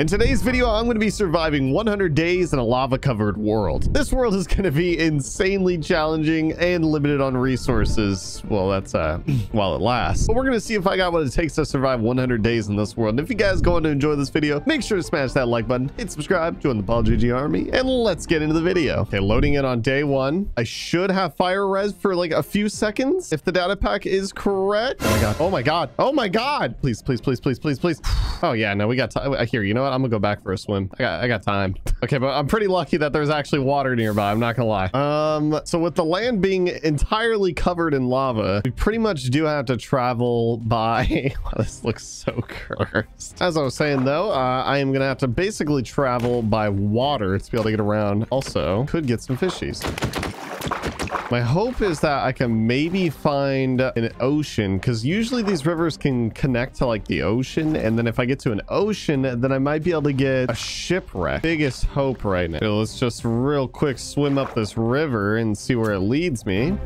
In today's video, I'm going to be surviving 100 days in a lava-covered world. This world is going to be insanely challenging and limited on resources. Well, that's uh, while it lasts. But we're going to see if I got what it takes to survive 100 days in this world. And if you guys go on to enjoy this video, make sure to smash that like button, hit subscribe, join the Paul GG army, and let's get into the video. Okay, loading in on day one. I should have fire res for like a few seconds if the data pack is correct. Oh my god. Oh my god. Oh my god. Please, please, please, please, please, please. Oh yeah, no, we got time. Here, you know what? I'm gonna go back for a swim. I got, I got time. Okay, but I'm pretty lucky that there's actually water nearby. I'm not gonna lie. Um, so with the land being entirely covered in lava, we pretty much do have to travel by. this looks so cursed. As I was saying though, uh, I am gonna have to basically travel by water to be able to get around. Also, could get some fishies. My hope is that I can maybe find an ocean because usually these rivers can connect to like the ocean. And then if I get to an ocean, then I might be able to get a shipwreck. Biggest hope right now. Let's just real quick swim up this river and see where it leads me.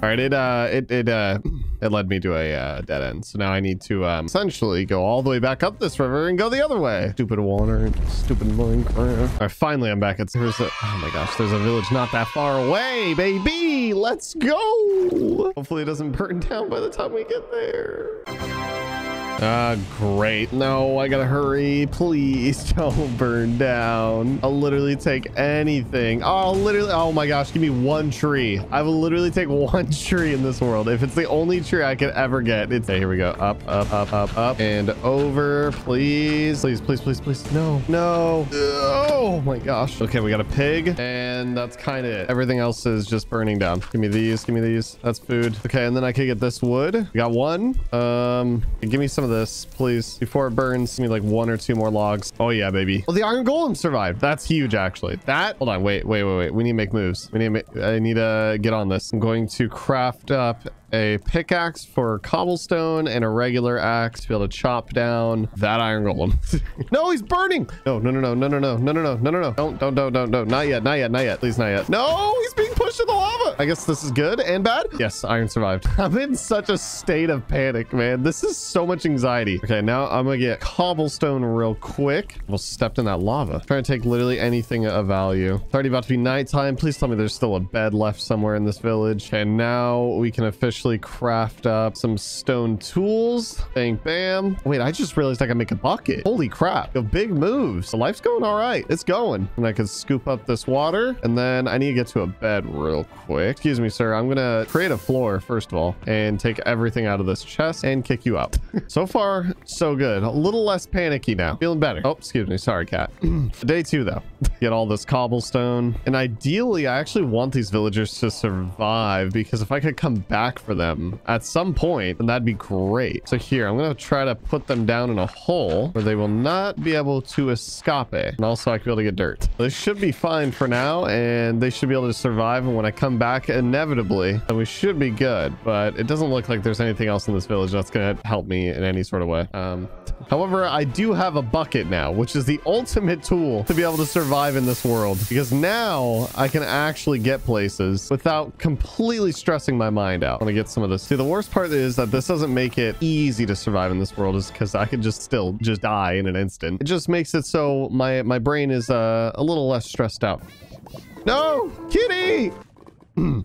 All right, it uh, it it uh, it led me to a uh, dead end. So now I need to um, essentially go all the way back up this river and go the other way. Stupid water, stupid Minecraft. All right, finally I'm back. It's there's a oh my gosh, there's a village not that far away, baby. Let's go. Hopefully it doesn't burn down by the time we get there. Uh, great. No, I gotta hurry. Please don't burn down. I'll literally take anything. I'll literally, oh my gosh, give me one tree. I will literally take one tree in this world. If it's the only tree I could ever get, it's, hey, here we go. Up, up, up, up, up, and over, please. Please, please, please, please. No, no. Oh my gosh. Okay, we got a pig, and that's kind of it. Everything else is just burning down. Give me these, give me these. That's food. Okay, and then I could get this wood. We got one. Um, give me some of this, please, before it burns. Me like one or two more logs. Oh yeah, baby. Well, the iron golem survived. That's huge, actually. That, hold on, wait, wait, wait, wait. We need to make moves. We need to make, I need to get on this. I'm going to craft up a pickaxe for cobblestone and a regular axe to be able to chop down that iron golem. no, he's burning. No, no, no, no, no, no, no, no, no, no, no, no, no. Don't, don't, don't, don't, don't. Not yet, not yet, not yet. Please, not yet. No, he's being pushed to the lava. I guess this is good and bad. Yes, iron survived. I'm in such a state of panic, man. This is so much anxiety. Okay, now I'm gonna get cobblestone real quick. We'll stepped in that lava. Trying to take literally anything of value. It's already about to be nighttime. Please tell me there's still a bed left somewhere in this village. And now we can officially craft up some stone tools. Bang, bam. Wait, I just realized I can make a bucket. Holy crap. Yo, big moves. The life's going all right. It's going. And I can scoop up this water. And then I need to get to a bed real quick. Excuse me, sir. I'm going to create a floor, first of all, and take everything out of this chest and kick you out. so far, so good. A little less panicky now. Feeling better. Oh, excuse me. Sorry, cat. Day two, though. Get all this cobblestone. And ideally, I actually want these villagers to survive because if I could come back for them at some point, then that'd be great. So here, I'm going to try to put them down in a hole where they will not be able to escape. And also, I can be able to get dirt. This should be fine for now, and they should be able to survive. And when I come back, inevitably, then we should be good. But it doesn't look like there's anything else in this village that's going to help me in any sort of way. Um, However, I do have a bucket now, which is the ultimate tool to be able to survive in this world. Because now I can actually get places without completely stressing my mind out. I want to get some of this. See, the worst part is that this doesn't make it easy to survive in this world is because I could just still just die in an instant. It just makes it so my, my brain is uh, a little less stressed out. No! Kitty!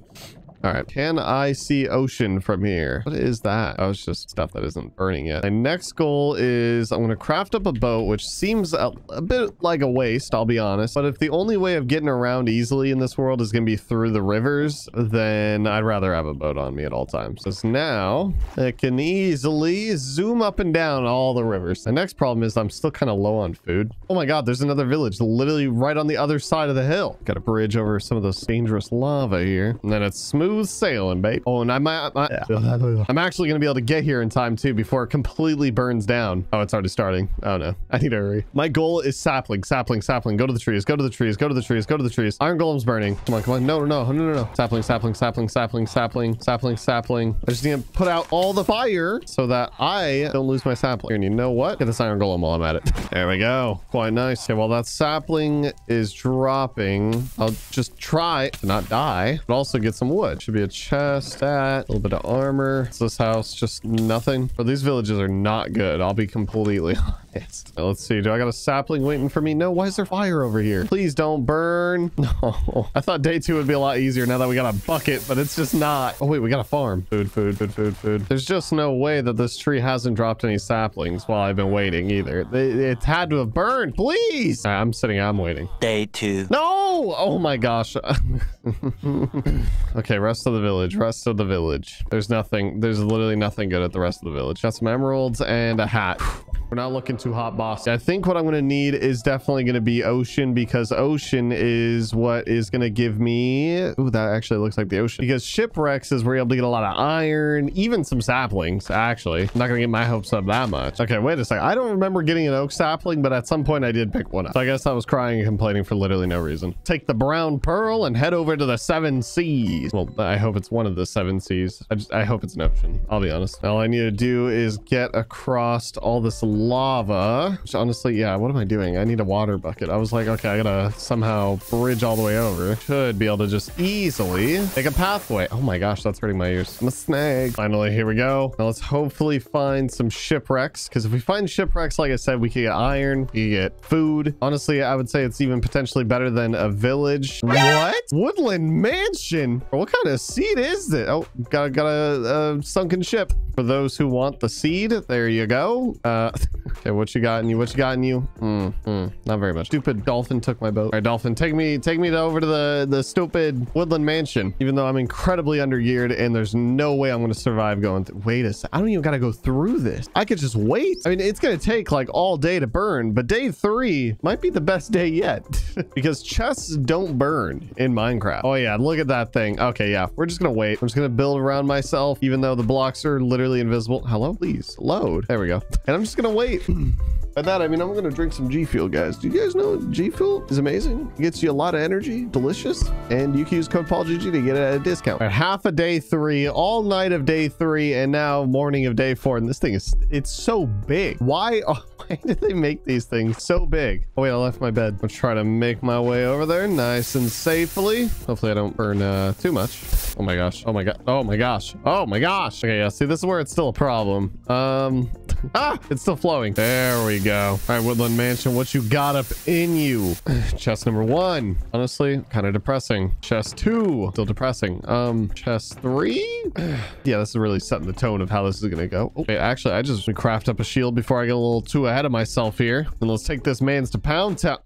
All right. Can I see ocean from here? What is that? Oh, it's just stuff that isn't burning yet. My next goal is I'm going to craft up a boat, which seems a, a, bit like a waste, I'll be honest. But if the only way of getting around easily in this world is going to be through the rivers, then I'd rather have a boat on me at all times. Because now I can easily zoom up and down all the rivers. The next problem is I'm still kind of low on food. Oh my God, there's another village literally right on the other side of the hill. Got a bridge over some of this dangerous lava here. And then it's smooth smooth sailing, babe. Oh, and I might, I, I'm actually going to be able to get here in time too before it completely burns down. Oh, it's already starting. Oh no, I need to hurry. My goal is sapling, sapling, sapling. Go to the trees, go to the trees, go to the trees, go to the trees. Iron golem's burning. Come on, come on. No, no, no, no, no, no. Sapling, sapling, sapling, sapling, sapling, sapling, sapling. I just need to put out all the fire so that I don't lose my sapling. And you know what? Get this iron golem while I'm at it. There we go. Quite nice. Okay, while that sapling is dropping, I'll just try to not die, but also get some wood. Should be a chest, that, a little bit of armor. Is this house just nothing? But these villages are not good. I'll be completely honest. Let's see. Do I got a sapling waiting for me? No. Why is there fire over here? Please don't burn. No. I thought day two would be a lot easier now that we got a bucket, but it's just not. Oh, wait, we got a farm. Food, food, food, food, food. There's just no way that this tree hasn't dropped any saplings while I've been waiting either. It, it had to have burned. Please. Right, I'm sitting. I'm waiting. Day two. No! Oh, oh my gosh. okay, rest of the village. Rest of the village. There's nothing. There's literally nothing good at the rest of the village. Got some emeralds and a hat. We're not looking too hot, boss. I think what I'm going to need is definitely going to be ocean because ocean is what is going to give me... Ooh, that actually looks like the ocean. Because shipwrecks is where you're able to get a lot of iron, even some saplings, actually. I'm not going to get my hopes up that much. Okay, wait a second. I don't remember getting an oak sapling, but at some point I did pick one up. So I guess I was crying and complaining for literally no reason. Take the brown pearl and head over to the seven seas. Well, I hope it's one of the seven seas. I just, I hope it's an ocean. I'll be honest. All I need to do is get across all this lava. Which honestly, yeah, what am I doing? I need a water bucket. I was like, okay, I gotta somehow bridge all the way over. Should be able to just easily make a pathway. Oh my gosh, that's hurting my ears. I'm a snag. Finally, here we go. Now let's hopefully find some shipwrecks. Because if we find shipwrecks, like I said, we can get iron, we can get food. Honestly, I would say it's even potentially better than a village. What? Woodland mansion? What kind of seed is this? Oh, got, got a, a sunken ship. For those who want the seed, there you go. Uh, okay, what you got in you? What you got in you? Hmm, hmm, not very much. Stupid dolphin took my boat. All right, dolphin, take me, take me over to the the stupid woodland mansion. Even though I'm incredibly undergeared and there's no way I'm going to survive going. Wait a sec. I don't even got to go through this. I could just wait. I mean, it's going to take like all day to burn, but day three might be the best day yet because chests don't burn in Minecraft. Oh yeah, look at that thing. Okay, yeah, we're just gonna wait. I'm just gonna build around myself, even though the blocks are literally invisible. Hello, please load. There we go. And I'm just gonna wait. By that, I mean, I'm going to drink some G Fuel, guys. Do you guys know G Fuel is amazing? It gets you a lot of energy, delicious, and you can use code PaulGG to get it at a discount. Right, half a day three, all night of day three, and now morning of day four. And this thing is, it's so big. Why, oh, why did they make these things so big? Oh, wait, I left my bed. Let's try to make my way over there nice and safely. Hopefully I don't burn uh, too much. Oh my gosh. Oh my god. Oh my gosh. Oh my gosh. Okay, yeah, see, this is where it's still a problem. Um, ah, it's still flowing. There we go. All right, Woodland Mansion, what you got up in you? Chest number one, honestly, kind of depressing. Chest two, still depressing. Um, chest three? yeah, this is really setting the tone of how this is gonna go. Oh, wait, actually, I just craft up a shield before I get a little too ahead of myself here. And let's take this man's to Pound Town.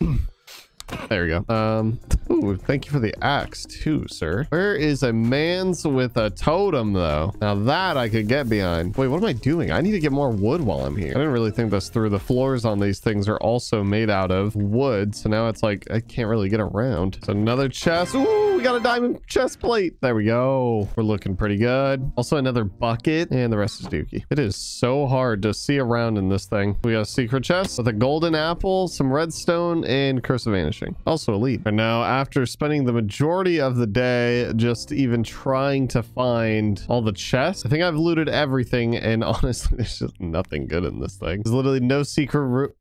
There we go. Um, ooh, thank you for the axe too, sir. Where is a man's with a totem though? Now that I could get behind. Wait, what am I doing? I need to get more wood while I'm here. I didn't really think this through. The floors on these things are also made out of wood. So now it's like, I can't really get around. So another chest. Ooh, we got a diamond chest plate. There we go. We're looking pretty good. Also another bucket and the rest is dookie. It is so hard to see around in this thing. We got a secret chest with a golden apple, some redstone and curse of Also elite. And now after spending the majority of the day just even trying to find all the chests, I think I've looted everything. And honestly, there's just nothing good in this thing. There's literally no secret.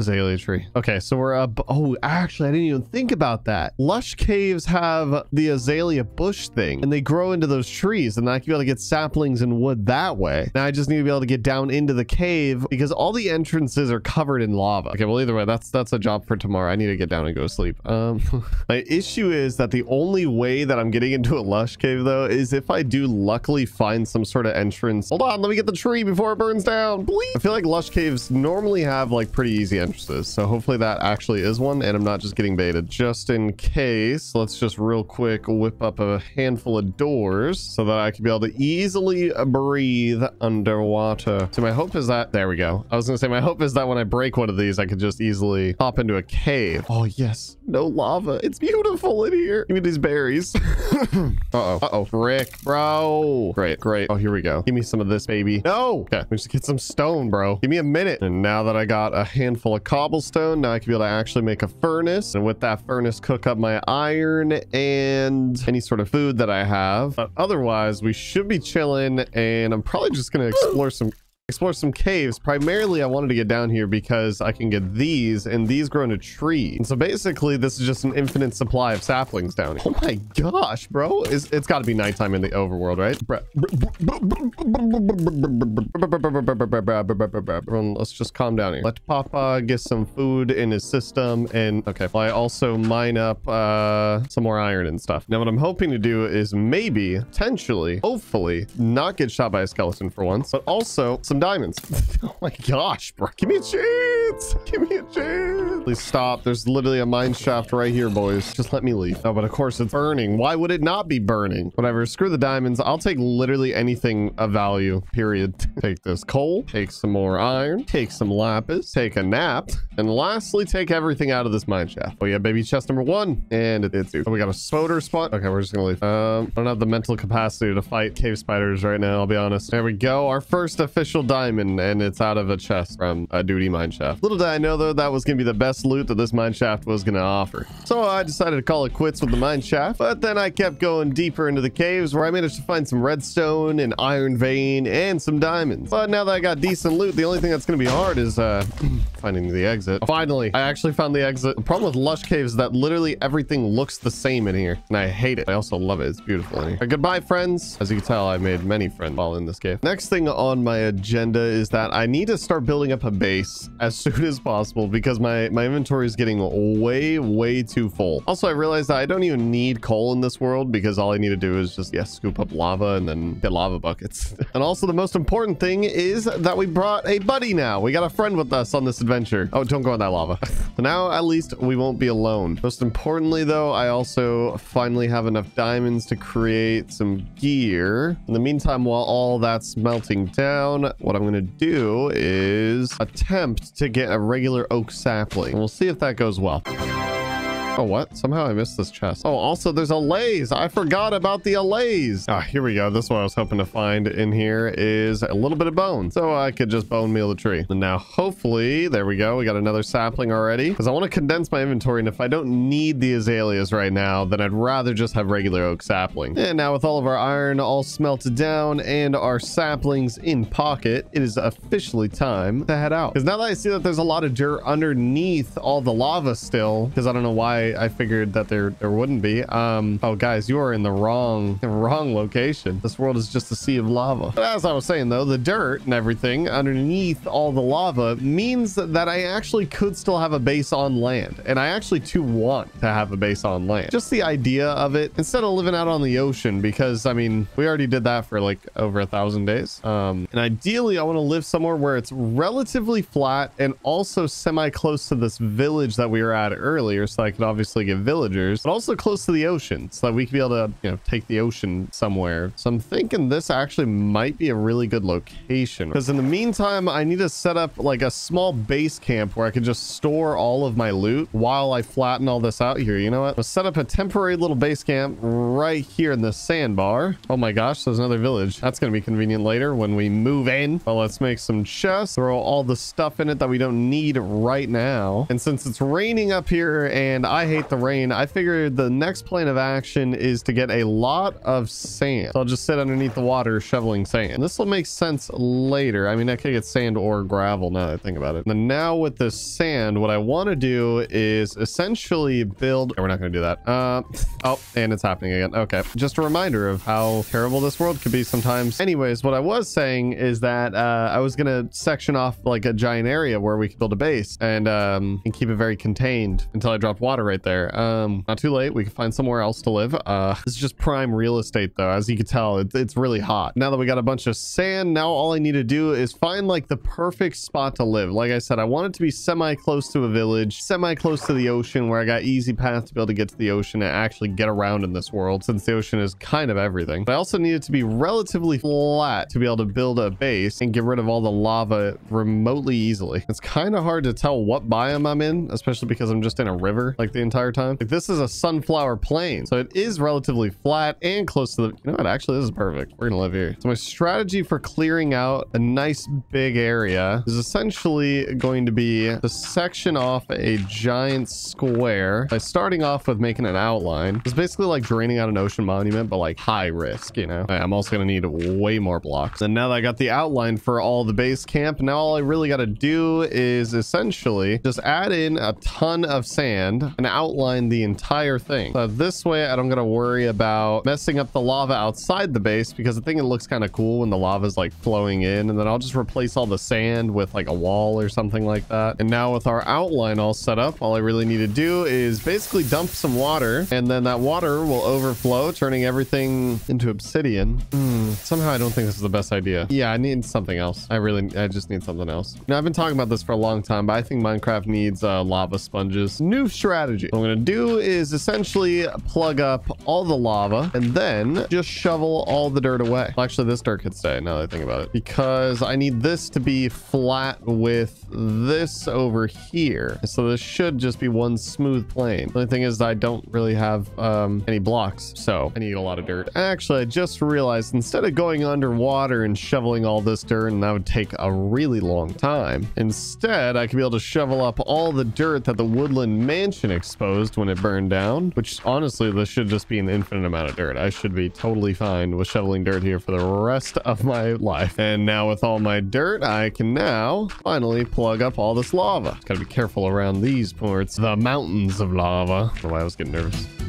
Azalea tree. Okay, so we're up. Oh, actually, I didn't even think about that. Lush caves have the azalea bush thing, and they grow into those trees, and I can be able to get saplings and wood that way. Now I just need to be able to get down into the cave because all the entrances are covered in lava. Okay, well, either way, that's that's a job for tomorrow. I need to get down and go sleep. Um, my issue is that the only way that I'm getting into a lush cave, though, is if I do luckily find some sort of entrance. Hold on, let me get the tree before it burns down, please. I feel like lush caves normally have like pretty easy entrances. So hopefully that actually is one and I'm not just getting baited. Just in case, let's just real quick whip up a handful of doors so that I can be able to easily breathe underwater. So my hope is that, there we go. I was gonna say my hope is that when I break one of these, I could just easily hop into a cave. Oh yes, no lava. It's beautiful in here. Give me these berries. Uh-oh, uh-oh, brick, bro. Great, great. Oh, here we go. Give me some of this, baby. No. Okay, we just get some stone, bro. Give me a minute. And now that I got a handful of cobblestone. Now I can be able to actually make a furnace. And with that furnace, cook up my iron and any sort of food that I have. But otherwise, we should be chilling. And I'm probably just going to explore some explore some caves. Primarily, I wanted to get down here because I can get these, and these grow into trees. And so basically, this is just an infinite supply of saplings down here. Oh my gosh, bro. It's, it's got to be nighttime in the overworld, right? Let's just calm down here. Let Papa get some food in his system. And okay, well, I also mine up uh, some more iron and stuff. Now, what I'm hoping to do is maybe, potentially, hopefully, not get shot by a skeleton for once, but also some diamonds. oh my gosh, bro. Give me oh, a chance. Give me a chance. Please stop. There's literally a mine shaft right here, boys. Just let me leave. Oh, but of course it's burning. Why would it not be burning? Whatever. Screw the diamonds. I'll take literally anything of value, period. take this coal, take some more iron, take some lapis, take a nap, and lastly, take everything out of this mine shaft. Oh yeah, baby chest number one. And it, it's, oh, we got a spoder spot. Okay, we're just gonna leave. Um, I don't have the mental capacity to fight cave spiders right now, I'll be honest. There we go. Our first official diamond, and it's out of a chest from a duty mine shaft. Little did I know though, that was gonna be the best loot that this mine shaft was gonna offer. So I decided to call it quits with the mine shaft, but then I kept going deeper into the caves where I managed to find some redstone and iron vein and some diamonds. But now that I got decent loot, the only thing that's gonna be hard is uh, finding the exit. Finally, I actually found the exit. The problem with Lush Caves is that literally everything looks the same in here, and I hate it. I also love it. It's beautiful in here. Right, goodbye, friends. As you can tell, I made many friends while in this cave. Next thing on my agenda is that I need to start building up a base as soon as possible because my, my inventory is getting way, way too full. Also, I realized that I don't even need coal in this world because all I need to do is just, yeah, scoop up lava and then get lava buckets. and also the most important thing is that we brought a buddy now. We got a friend with us on this adventure. Oh, don't go in that lava. so now at least we won't be alone. Most importantly though, I also finally have enough diamonds to create some gear. In the meantime, while all that's melting down, what I'm going to do is attempt to get a regular oak sapling. We'll see if that goes well. Oh, what? Somehow I missed this chest. Oh, also there's allays. I forgot about the allays. Ah, here we go. This is what I was hoping to find in here is a little bit of bone. So I could just bone meal the tree. And now hopefully, there we go. We got another sapling already because I want to condense my inventory. And if I don't need the azaleas right now, then I'd rather just have regular oak sapling. And now with all of our iron all smelted down and our saplings in pocket, it is officially time to head out. Because now that I see that there's a lot of dirt underneath all the lava still, because I don't know why I, figured that there there wouldn't be. Um, oh, guys, you are in the wrong wrong location. This world is just a sea of lava. But as I was saying, though, the dirt and everything underneath all the lava means that I actually could still have a base on land. And I actually, too, want to have a base on land. Just the idea of it instead of living out on the ocean, because, I mean, we already did that for like over a thousand days. Um, and ideally, I want to live somewhere where it's relatively flat and also semi close to this village that we were at earlier so I could obviously obviously get villagers, but also close to the ocean so that we could be able to, you know, take the ocean somewhere. So I'm thinking this actually might be a really good location because in the meantime, I need to set up like a small base camp where I can just store all of my loot while I flatten all this out here. You know what? Let's set up a temporary little base camp right here in the sandbar. Oh my gosh, there's another village. That's going to be convenient later when we move in. Well, let's make some chests, throw all the stuff in it that we don't need right now. And since it's raining up here and I hate the rain, I figured the next plan of action is to get a lot of sand. So I'll just sit underneath the water shoveling sand. This will make sense later. I mean, I could get sand or gravel now that I think about it. And now with this sand, what I want to do is essentially build... we're not going to do that. Uh, oh, and it's happening again. Okay. Just a reminder of how terrible this world could be sometimes. Anyways, what I was saying is that uh, I was going to section off like a giant area where we could build a base and, um, and keep it very contained until I dropped water right there. Um, not too late. We can find somewhere else to live. Uh, this is just prime real estate though. As you can tell, it, it's really hot. Now that we got a bunch of sand, now all I need to do is find like the perfect spot to live. Like I said, I want it to be semi close to a village, semi close to the ocean where I got easy path to be able to get to the ocean and actually get around in this world since the ocean is kind of everything. But I also need it to be relatively flat to be able to build a base and get rid of all the lava remotely easily. It's kind of hard to tell what biome I'm in, especially because I'm just in a river. Like the the entire time. Like this is a sunflower plain. So it is relatively flat and close to the, you know what? Actually, this is perfect. We're going to live here. So my strategy for clearing out a nice big area is essentially going to be to section off a giant square by starting off with making an outline. It's basically like draining out an ocean monument, but like high risk, you know? I'm also going to need way more blocks. And now that I got the outline for all the base camp, now all I really got to do is essentially just add in a ton of sand and outline the entire thing. So this way I don't got to worry about messing up the lava outside the base because I think it looks kind of cool when the lava is like flowing in and then I'll just replace all the sand with like a wall or something like that. And now with our outline all set up, all I really need to do is basically dump some water and then that water will overflow, turning everything into obsidian. Mm, somehow I don't think this is the best idea. Yeah, I need something else. I really, I just need something else. Now I've been talking about this for a long time, but I think Minecraft needs uh, lava sponges. New strategy. What I'm going to do is essentially plug up all the lava and then just shovel all the dirt away. Well, actually, this dirt could stay now that I think about it because I need this to be flat with this over here. So this should just be one smooth plane. The only thing is I don't really have um, any blocks, so I need a lot of dirt. Actually, I just realized instead of going underwater and shoveling all this dirt, and that would take a really long time, instead I could be able to shovel up all the dirt that the woodland mansion exposed when it burned down, which honestly, this should just be an infinite amount of dirt. I should be totally fine with shoveling dirt here for the rest of my life. And now with all my dirt, I can now finally plug up all this lava. Gotta be careful around these ports. The mountains of lava. Why I was getting nervous.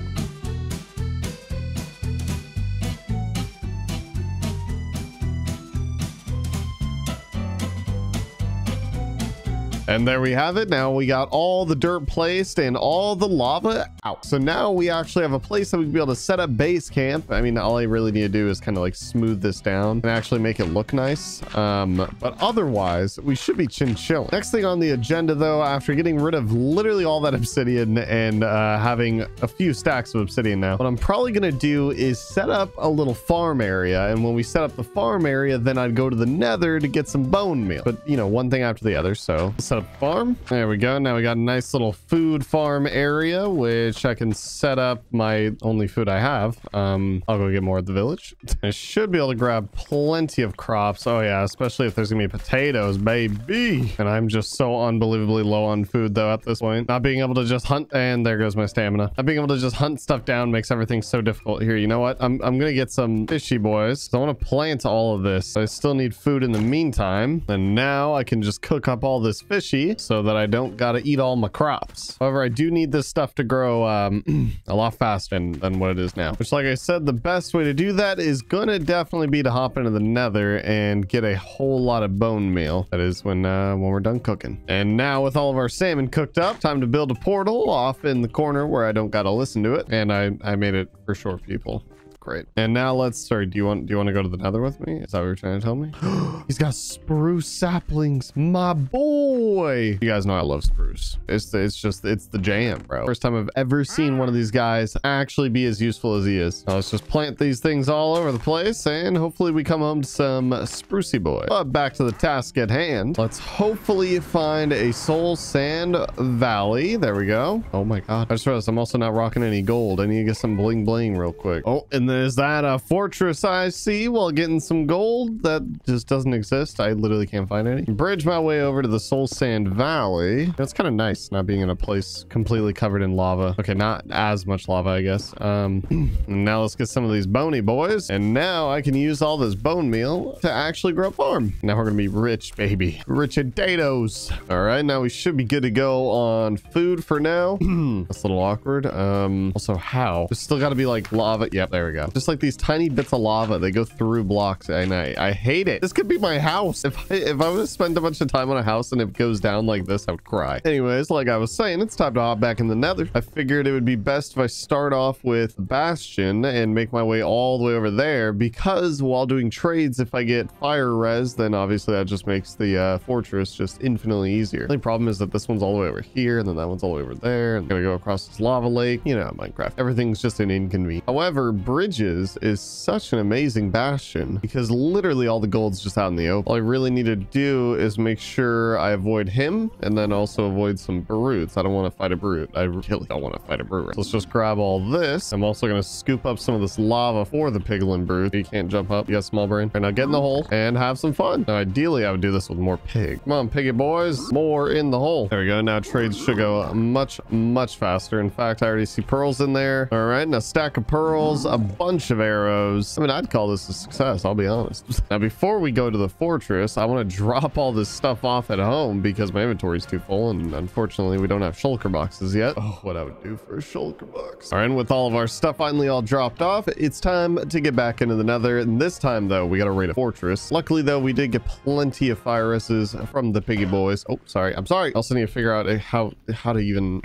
And there we have it. Now we got all the dirt placed and all the lava out. So now we actually have a place that we can be able to set up base camp. I mean, all I really need to do is kind of like smooth this down and actually make it look nice. Um, but otherwise, we should be chin chill. Next thing on the agenda, though, after getting rid of literally all that obsidian and uh, having a few stacks of obsidian now, what I'm probably going to do is set up a little farm area. And when we set up the farm area, then I'd go to the nether to get some bone meal. But, you know, one thing after the other. So set farm. There we go. Now we got a nice little food farm area, which I can set up my only food I have. Um, I'll go get more at the village. I should be able to grab plenty of crops. Oh yeah, especially if there's gonna be potatoes, baby. And I'm just so unbelievably low on food though at this point. Not being able to just hunt, and there goes my stamina. Not being able to just hunt stuff down makes everything so difficult. Here, you know what? I'm, I'm gonna get some fishy boys. I want to plant all of this. I still need food in the meantime. And now I can just cook up all this fish so that I don't gotta eat all my crops. However, I do need this stuff to grow um, a lot faster than, than what it is now. Which, like I said, the best way to do that is gonna definitely be to hop into the nether and get a whole lot of bone meal. That is when, uh, when we're done cooking. And now with all of our salmon cooked up, time to build a portal off in the corner where I don't gotta listen to it. And I, I made it for sure, people great. And now let's, sorry, do you want, do you want to go to the nether with me? Is that what you're trying to tell me? He's got spruce saplings, my boy. You guys know I love spruce. It's, the, it's just, it's the jam, bro. First time I've ever seen one of these guys actually be as useful as he is. Now let's just plant these things all over the place and hopefully we come home to some sprucey boy. But back to the task at hand. Let's hopefully find a soul sand valley. There we go. Oh my God. I just realized I'm also not rocking any gold. I need to get some bling bling real quick. Oh, and then is that a fortress I see while getting some gold that just doesn't exist? I literally can't find any. Bridge my way over to the Soul Sand Valley. It's kind of nice not being in a place completely covered in lava. Okay, not as much lava, I guess. Um, now let's get some of these bony boys. And now I can use all this bone meal to actually grow a farm. Now we're going to be rich, baby. Rich potatoes. All right, now we should be good to go on food for now. That's a little awkward. Um, also, how? There's still got to be like lava. Yep, there we go. Just like these tiny bits of lava, they go through blocks, and I, I hate it. This could be my house. If I, if I was to spend a bunch of time on a house and it goes down like this, I would cry. Anyways, like I was saying, it's time to hop back in the nether. I figured it would be best if I start off with Bastion and make my way all the way over there because while doing trades, if I get fire res, then obviously that just makes the uh, fortress just infinitely easier. The problem is that this one's all the way over here and then that one's all the way over there and I'm gonna go across this lava lake. You know, Minecraft. Everything's just an inconvenience. However, bridge bridges is such an amazing bastion because literally all the gold's just out in the open. All I really need to do is make sure I avoid him and then also avoid some brutes. I don't want to fight a brute. I really don't want to fight a brute. So let's just grab all this. I'm also going to scoop up some of this lava for the piglin brute. He can't jump up. Got small brain. Right now get in the hole and have some fun. Now, ideally, I would do this with more pig. Come on, piggy boys. More in the hole. There we go. Now trades should go much, much faster. In fact, I already see pearls in there. All right. Now stack of pearls, a bunch of arrows. I mean, I'd call this a success. I'll be honest. now, before we go to the fortress, I want to drop all this stuff off at home because my inventory is too full. And unfortunately, we don't have shulker boxes yet. Oh, what I would do for a shulker box. All right. And with all of our stuff finally all dropped off, it's time to get back into the nether. And this time, though, we got to raid a fortress. Luckily, though, we did get plenty of fire from the piggy boys. Oh, sorry. I'm sorry. I also need to figure out eh, how, how to even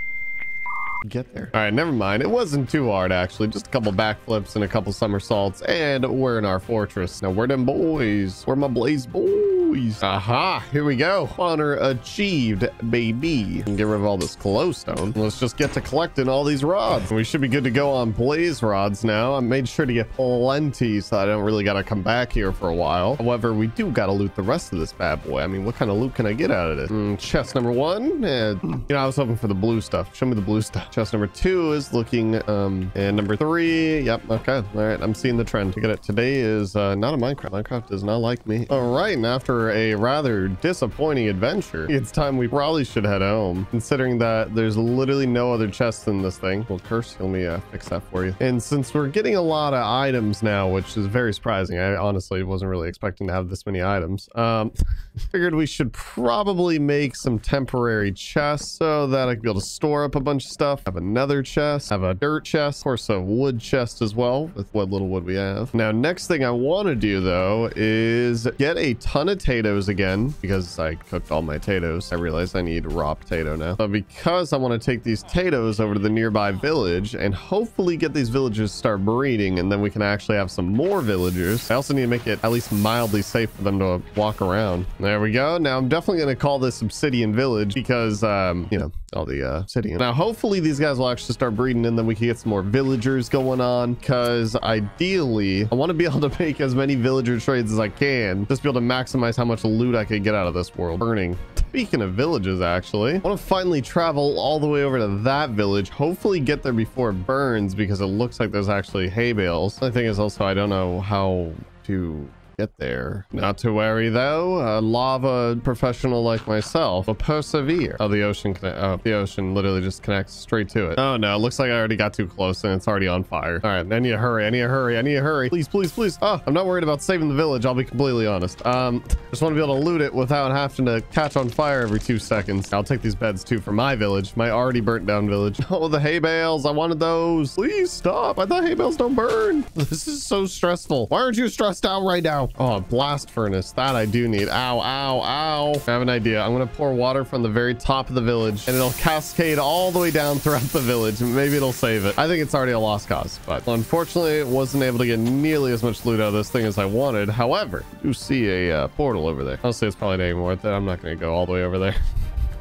get there. All right, never mind. It wasn't too hard, actually. Just a couple backflips and a couple somersaults, and we're in our fortress. Now, where them boys? Where my blaze boys? Aha, here we go. Honor achieved, baby. And get rid of all this glowstone. Let's just get to collecting all these rods. We should be good to go on blaze rods now. I made sure to get plenty so I don't really got to come back here for a while. However, we do got to loot the rest of this bad boy. I mean, what kind of loot can I get out of this? Mm, chest number one. And, you know, I was hoping for the blue stuff. Show me the blue stuff. Chest number two is looking, um, and number three, yep, okay. All right, I'm seeing the trend. At it. Today is uh, not a Minecraft. Minecraft does not like me. All right, and after a rather disappointing adventure, it's time we probably should head home, considering that there's literally no other chests in this thing. Well, curse, let me uh, fix that for you. And since we're getting a lot of items now, which is very surprising, I honestly wasn't really expecting to have this many items. Um, figured we should probably make some temporary chests so that I can be able to store up a bunch of stuff have another chest, have a dirt chest, of course a wood chest as well with what little wood we have. Now, next thing I want to do though is get a ton of potatoes again because I cooked all my potatoes. I realized I need raw potato now. But because I want to take these potatoes over to the nearby village and hopefully get these villagers to start breeding and then we can actually have some more villagers. I also need to make it at least mildly safe for them to walk around. There we go. Now I'm definitely going to call this Obsidian Village because, um, you know, all the uh, obsidian. Now, hopefully these guys will actually start breeding and then we can get some more villagers going on because ideally I want to be able to make as many villager trades as I can. Just be able to maximize how much loot I could get out of this world. Burning. Speaking of villages, actually, I want to finally travel all the way over to that village. Hopefully get there before it burns because it looks like there's actually hay bales. The thing is also I don't know how to get there. Not to worry though, a lava professional like myself will persevere. Oh, the ocean, oh, the ocean literally just connects straight to it. Oh no, looks like I already got too close and it's already on fire. All right, I need to hurry, I need to hurry, I need to hurry. Please, please, please. Oh, I'm not worried about saving the village, I'll be completely honest. Um, just want to be able to loot it without having to catch on fire every two seconds. I'll take these beds too for my village, my already burnt down village. Oh, the hay bales, I wanted those. Please stop, I thought hay bales don't burn. This is so stressful. Why aren't you stressed out right now? Oh, blast furnace. That I do need. Ow, ow, ow. I have an idea. I'm going to pour water from the very top of the village and it'll cascade all the way down throughout the village. Maybe it'll save it. I think it's already a lost cause, but unfortunately, wasn't able to get nearly as much loot out of this thing as I wanted. However, you see a uh, portal over there. Honestly, it's probably not even worth it. I'm not going to go all the way over there.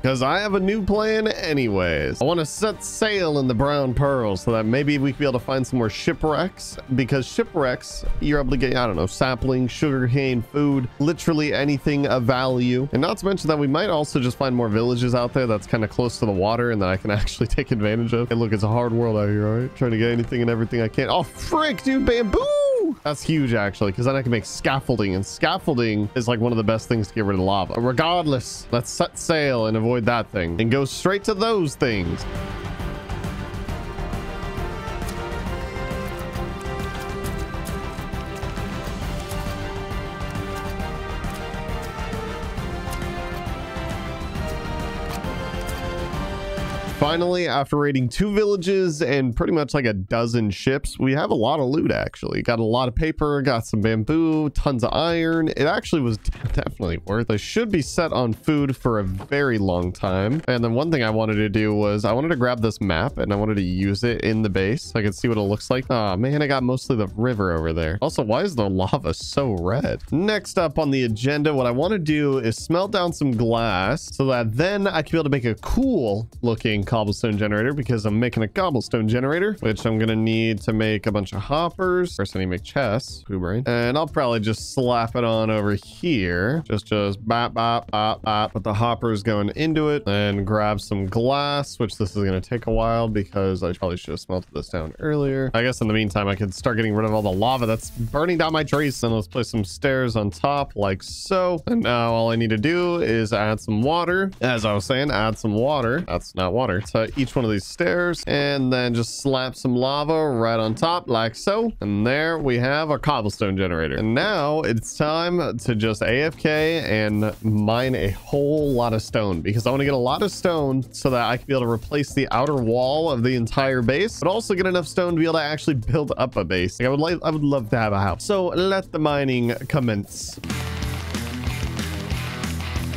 because I have a new plan anyways. I want to set sail in the brown pearl so that maybe we can be able to find some more shipwrecks because shipwrecks, you're able to get, I don't know, sapling, sugar cane, food, literally anything of value. And not to mention that we might also just find more villages out there that's kind of close to the water and that I can actually take advantage of. And look, it's a hard world out here, all right? Trying to get anything and everything I can. Oh, frick, dude, bamboo! That's huge, actually, because then I can make scaffolding, and scaffolding is like one of the best things to get rid of lava. Regardless, let's set sail and avoid that thing and go straight to those things. Finally, after raiding two villages and pretty much like a dozen ships, we have a lot of loot actually. Got a lot of paper, got some bamboo, tons of iron. It actually was definitely worth. I should be set on food for a very long time. And then one thing I wanted to do was I wanted to grab this map and I wanted to use it in the base so I could see what it looks like. Oh man, I got mostly the river over there. Also, why is the lava so red? Next up on the agenda, what I want to do is smelt down some glass so that then I can be able to make a cool looking cobblestone generator because I'm making a cobblestone generator, which I'm going to need to make a bunch of hoppers. First, I need to make chests, poo brain. And I'll probably just slap it on over here. Just, just bop, bop, bop, bop. Put the hoppers going into it and grab some glass, which this is going to take a while because I probably should have smelted this down earlier. I guess in the meantime, I could start getting rid of all the lava that's burning down my trees. And let's place some stairs on top like so. And now all I need to do is add some water. As I was saying, add some water. That's not water. To each one of these stairs and then just slap some lava right on top like so. And there we have our cobblestone generator. And now it's time to just AFK and mine a whole lot of stone because I want to get a lot of stone so that I can be able to replace the outer wall of the entire base, but also get enough stone to be able to actually build up a base. Like I would like, I would love to have a house. So let the mining commence.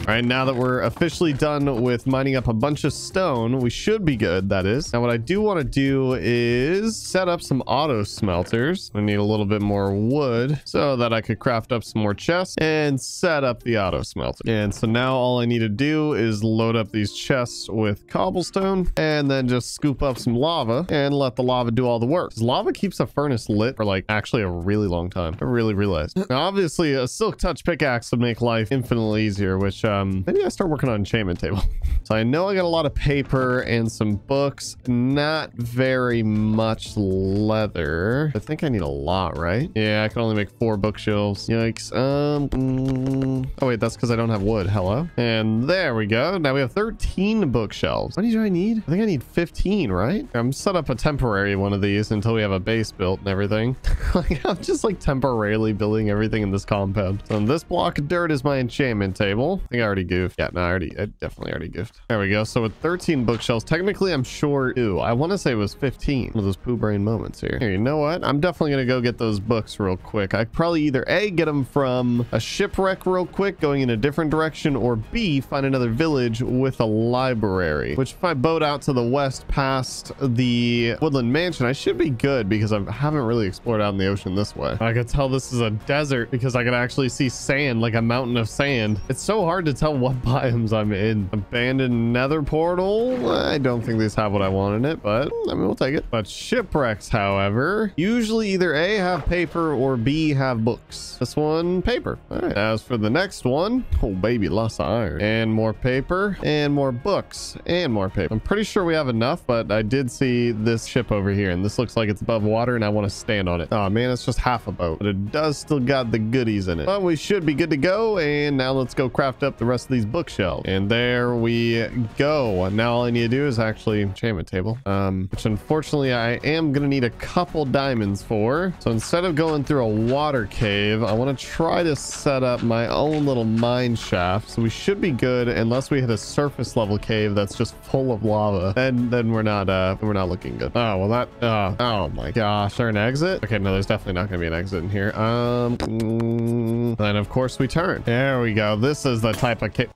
All right, now that we're officially done with mining up a bunch of stone, we should be good, that is. Now, what I do want to do is set up some auto smelters. I need a little bit more wood so that I could craft up some more chests and set up the auto smelter. And so now all I need to do is load up these chests with cobblestone and then just scoop up some lava and let the lava do all the work. Lava keeps a furnace lit for like actually a really long time. I really realized. Now, obviously, a silk touch pickaxe would make life infinitely easier, which uh, um, maybe I start working on enchantment table. so I know I got a lot of paper and some books, not very much leather. I think I need a lot, right? Yeah, I can only make four bookshelves. Yikes. Um, mm, oh wait, that's because I don't have wood. Hello. And there we go. Now we have 13 bookshelves. How many do I need? I think I need 15, right? I'm set up a temporary one of these until we have a base built and everything. I'm just like temporarily building everything in this compound. So this block of dirt is my enchantment table. I think already goofed. Yeah, no, I already, I definitely already goofed. There we go. So with 13 bookshelves, technically I'm sure, ooh, I want to say it was 15. One of those poo brain moments here. Here, you know what? I'm definitely going to go get those books real quick. I probably either A, get them from a shipwreck real quick, going in a different direction, or B, find another village with a library, which if I boat out to the west past the woodland mansion, I should be good because I haven't really explored out in the ocean this way. I could tell this is a desert because I can actually see sand, like a mountain of sand. It's so hard to tell what biomes I'm in. Abandoned nether portal. I don't think these have what I want in it, but I mean, we'll take it. But shipwrecks, however, usually either A, have paper or B, have books. This one, paper. All right. As for the next one, oh baby, lots of iron. And more paper and more books and more paper. I'm pretty sure we have enough, but I did see this ship over here and this looks like it's above water and I want to stand on it. Oh man, it's just half a boat, but it does still got the goodies in it. But we should be good to go. And now let's go craft up the rest of these bookshelves. And there we go. Now all I need to do is actually enchantment table, um, which unfortunately I am going to need a couple diamonds for. So instead of going through a water cave, I want to try to set up my own little mine shaft. So we should be good unless we hit a surface level cave that's just full of lava. Then, then we're not, uh, we're not looking good. Oh, well that, uh, oh my gosh, there an exit? Okay, no, there's definitely not going to be an exit in here. Um, mm, then of course we turn. There we go. This is the type of cave.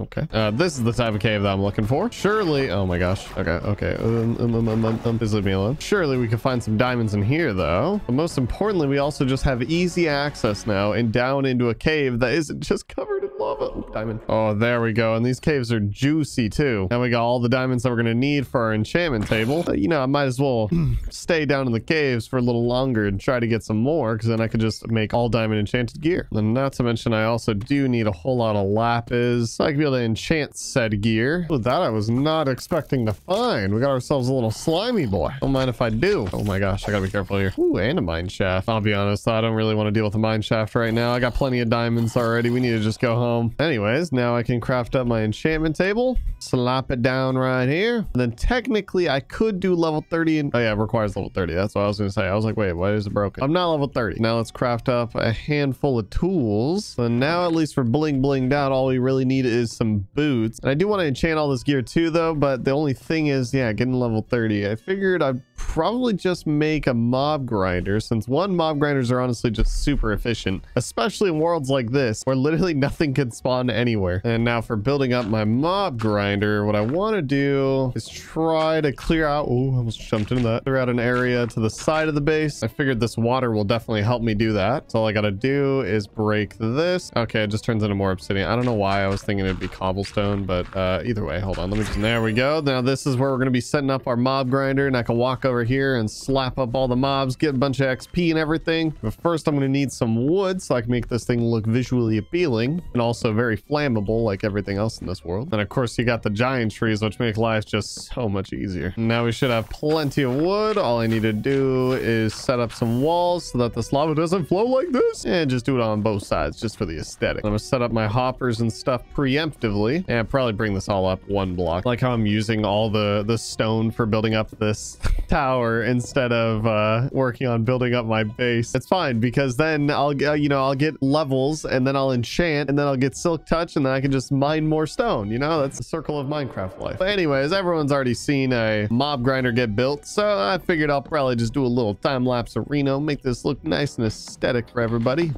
Okay. Uh, this is the type of cave that I'm looking for. Surely, oh my gosh. Okay, okay. Um, um, um, um, um, um, please leave me alone. Surely we can find some diamonds in here though. But most importantly, we also just have easy access now and down into a cave that isn't just covered lava. Ooh, diamond. Oh, there we go. And these caves are juicy too. Now we got all the diamonds that we're going to need for our enchantment table. You know, I might as well stay down in the caves for a little longer and try to get some more because then I could just make all diamond enchanted gear. And not to mention, I also do need a whole lot of lapis. So I can be able to enchant said gear. Oh, that I was not expecting to find. We got ourselves a little slimy boy. Don't mind if I do. Oh my gosh, I gotta be careful here. Ooh, and a mine shaft. I'll be honest, I don't really want to deal with a mine shaft right now. I got plenty of diamonds already. We need to just go home. Um, anyways, now I can craft up my enchantment table. Slap it down right here. And then technically I could do level 30. And, oh yeah, it requires level 30. That's what I was gonna say. I was like, wait, why is it broken? I'm not level 30. Now let's craft up a handful of tools. So now at least for bling blinged out, all we really need is some boots. And I do want to enchant all this gear too, though. But the only thing is, yeah, getting level 30. I figured I'd probably just make a mob grinder since one mob grinders are honestly just super efficient, especially in worlds like this where literally nothing can spawn anywhere. And now for building up my mob grinder, what I want to do is try to clear out. Oh, I almost jumped into that. Clear out an area to the side of the base. I figured this water will definitely help me do that. So all I got to do is break this. Okay, it just turns into more obsidian. I don't know why I was thinking it'd be cobblestone, but uh, either way, hold on. Let me just, there we go. Now this is where we're going to be setting up our mob grinder and I can walk over here and slap up all the mobs, get a bunch of XP and everything. But first I'm going to need some wood so I can make this thing look visually appealing and also very flammable like everything else in this world. And of course you got the giant trees, which make life just so much easier. Now we should have plenty of wood. All I need to do is set up some walls so that this lava doesn't flow like this and just do it on both sides just for the aesthetic. I'm going to set up my hoppers and stuff preemptively and probably bring this all up one block. Like how I'm using all the, the stone for building up this tower instead of uh, working on building up my base. It's fine because then I'll, uh, you know, I'll get levels and then I'll enchant and then I'll get silk touch and then I can just mine more stone. You know, that's the circle of Minecraft life. But anyways, everyone's already seen a mob grinder get built. So I figured I'll probably just do a little time lapse of Reno, make this look nice and aesthetic for everybody.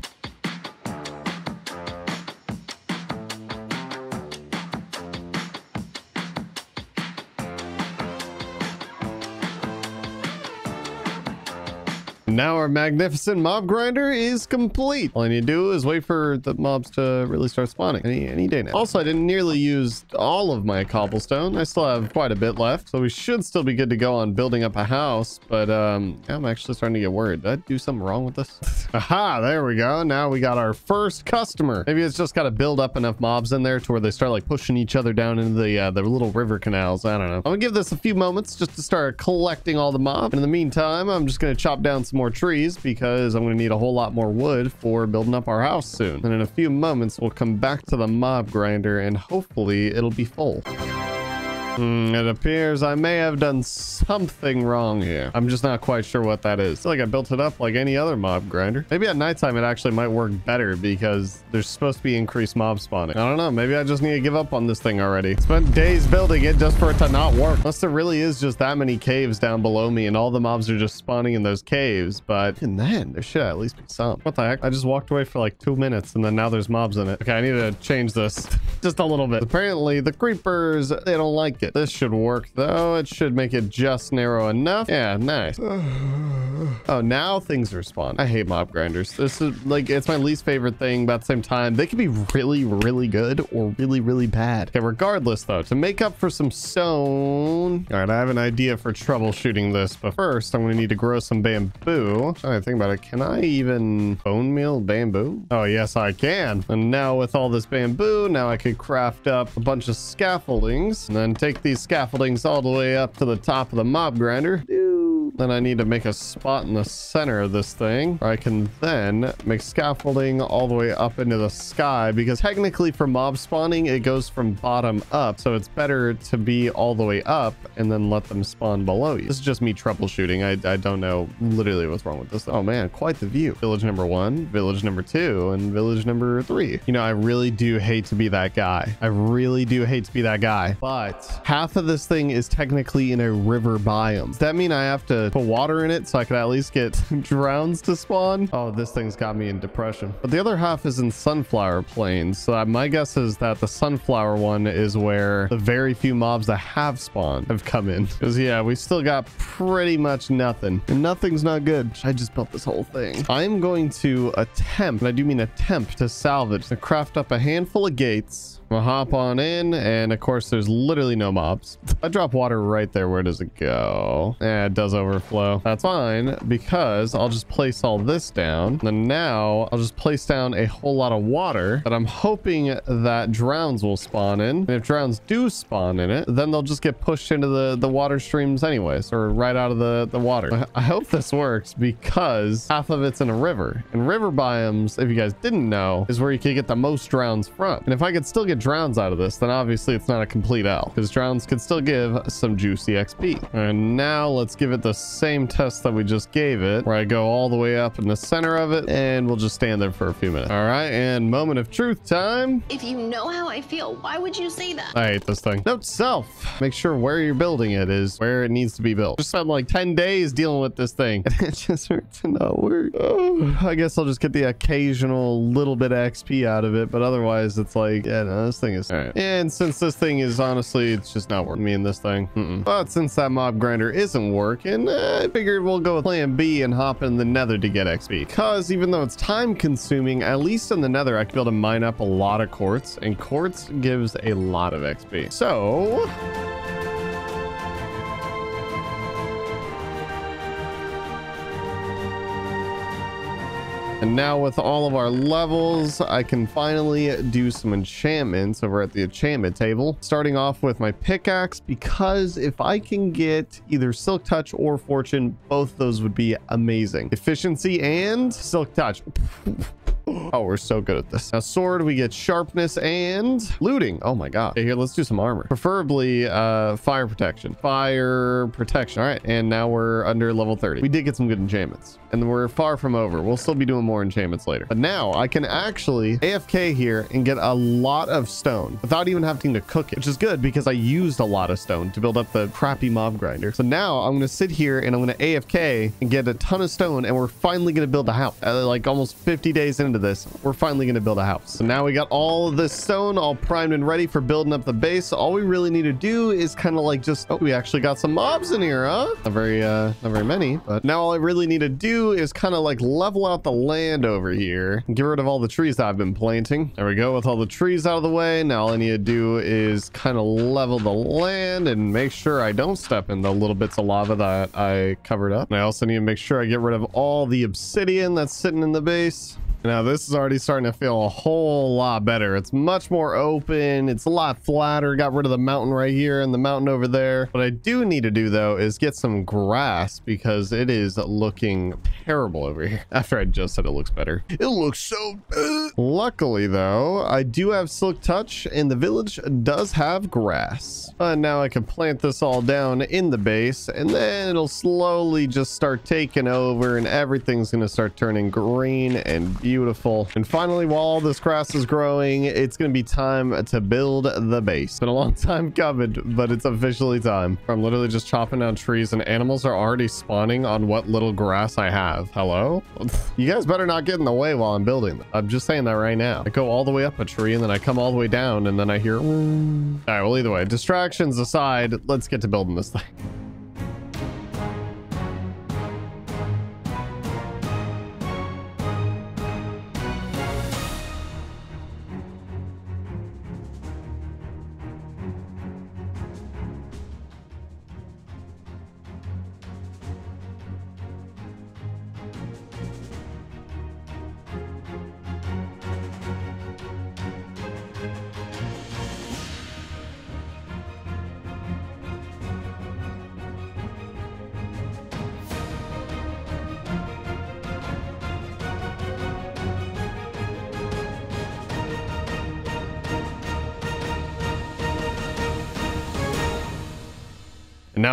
Now our magnificent mob grinder is complete. All I need to do is wait for the mobs to really start spawning any, any day now. Also, I didn't nearly use all of my cobblestone. I still have quite a bit left, so we should still be good to go on building up a house. But um, I'm actually starting to get worried. Did I do something wrong with this? Aha, there we go. Now we got our first customer. Maybe it's just got to build up enough mobs in there to where they start like pushing each other down into the, uh, the little river canals. I don't know. I'm gonna give this a few moments just to start collecting all the mobs. In the meantime, I'm just gonna chop down some more trees because I'm going to need a whole lot more wood for building up our house soon. And in a few moments, we'll come back to the mob grinder and hopefully it'll be full. Hmm, it appears I may have done something wrong here. I'm just not quite sure what that is. Like I built it up like any other mob grinder. Maybe at nighttime it actually might work better because there's supposed to be increased mob spawning. I don't know. Maybe I just need to give up on this thing already. Spent days building it just for it to not work. Unless there really is just that many caves down below me and all the mobs are just spawning in those caves. But even then, there should at least be some. What the heck? I just walked away for like two minutes and then now there's mobs in it. Okay, I need to change this just a little bit. Apparently the creepers, they don't like it it. This should work though. It should make it just narrow enough. Yeah, nice. oh, now things respond. I hate mob grinders. This is like, it's my least favorite thing, About the same time, they can be really, really good or really, really bad. Okay, regardless though, to make up for some stone. All right, I have an idea for troubleshooting this, but first I'm going to need to grow some bamboo. I think about it. Can I even bone meal bamboo? Oh, yes, I can. And now with all this bamboo, now I could craft up a bunch of scaffoldings and then take take these scaffoldings all the way up to the top of the mob grinder. Then I need to make a spot in the center of this thing. where I can then make scaffolding all the way up into the sky because technically for mob spawning, it goes from bottom up. So it's better to be all the way up and then let them spawn below you. This is just me troubleshooting. I, I don't know literally what's wrong with this. Oh man, quite the view. Village number one, village number two, and village number three. You know, I really do hate to be that guy. I really do hate to be that guy. But half of this thing is technically in a river biome. Does that mean I have to put water in it so I could at least get drowns to spawn. Oh, this thing's got me in depression. But the other half is in sunflower plains. So my guess is that the sunflower one is where the very few mobs that have spawned have come in. Because yeah, we still got pretty much nothing. And nothing's not good. I just built this whole thing. I'm going to attempt, and I do mean attempt to salvage, to craft up a handful of gates We'll hop on in, and of course, there's literally no mobs. I drop water right there. Where does it go? Yeah, it does overflow. That's fine, because I'll just place all this down. And now I'll just place down a whole lot of water that I'm hoping that drowns will spawn in. And if drowns do spawn in it, then they'll just get pushed into the, the water streams anyways, or right out of the, the water. I hope this works because half of it's in a river. And river biomes, if you guys didn't know, is where you can get the most drowns from. And if I could still get get drowns out of this, then obviously it's not a complete L because drowns can still give some juicy XP. And now let's give it the same test that we just gave it, where I go all the way up in the center of it and we'll just stand there for a few minutes. All right. And moment of truth time. If you know how I feel, why would you say that? I hate this thing. Note self. Make sure where you're building it is where it needs to be built. Just spent like 10 days dealing with this thing. it just hurts to not work. Oh, I guess I'll just get the occasional little bit of XP out of it. But otherwise, it's like, yeah, no, this thing is... And since this thing is honestly, it's just not working. Me and this thing. Mm -mm. But since that mob grinder isn't working, uh, I figured we'll go with plan B and hop in the nether to get XP. Because even though it's time consuming, at least in the nether, I can be able to mine up a lot of quartz. And quartz gives a lot of XP. So... And now with all of our levels, I can finally do some enchantments over at the enchantment table. Starting off with my pickaxe, because if I can get either Silk Touch or Fortune, both those would be amazing. Efficiency and Silk Touch. Oh, we're so good at this. Now, sword, we get sharpness and looting. Oh my god. Okay, here, let's do some armor. Preferably uh, fire protection. Fire protection. All right, and now we're under level 30. We did get some good enchantments, and we're far from over. We'll still be doing more enchantments later. But now I can actually AFK here and get a lot of stone without even having to cook it, which is good because I used a lot of stone to build up the crappy mob grinder. So now I'm going to sit here and I'm going to AFK and get a ton of stone, and we're finally going to build a house. Uh, like almost 50 days into this, we're finally going to build a house. So now we got all this stone all primed and ready for building up the base. So All we really need to do is kind of like just, oh, we actually got some mobs in here, huh? Not very, uh, not very many, but now all I really need to do is kind of like level out the land over here get rid of all the trees that I've been planting. There we go. With all the trees out of the way, now all I need to do is kind of level the land and make sure I don't step in the little bits of lava that I covered up. And I also need to make sure I get rid of all the obsidian that's sitting in the base. Now this is already starting to feel a whole lot better. It's much more open. It's a lot flatter. Got rid of the mountain right here and the mountain over there. What I do need to do though is get some grass because it is looking terrible over here. After I just said it looks better. It looks so. Luckily though, I do have silk touch and the village does have grass. And now I can plant this all down in the base and then it'll slowly just start taking over and everything's going to start turning green and beautiful beautiful. And finally, while all this grass is growing, it's going to be time to build the base. It's been a long time coming, but it's officially time. I'm literally just chopping down trees and animals are already spawning on what little grass I have. Hello? You guys better not get in the way while I'm building. I'm just saying that right now. I go all the way up a tree and then I come all the way down and then I hear... All right, well, either way, distractions aside, let's get to building this thing.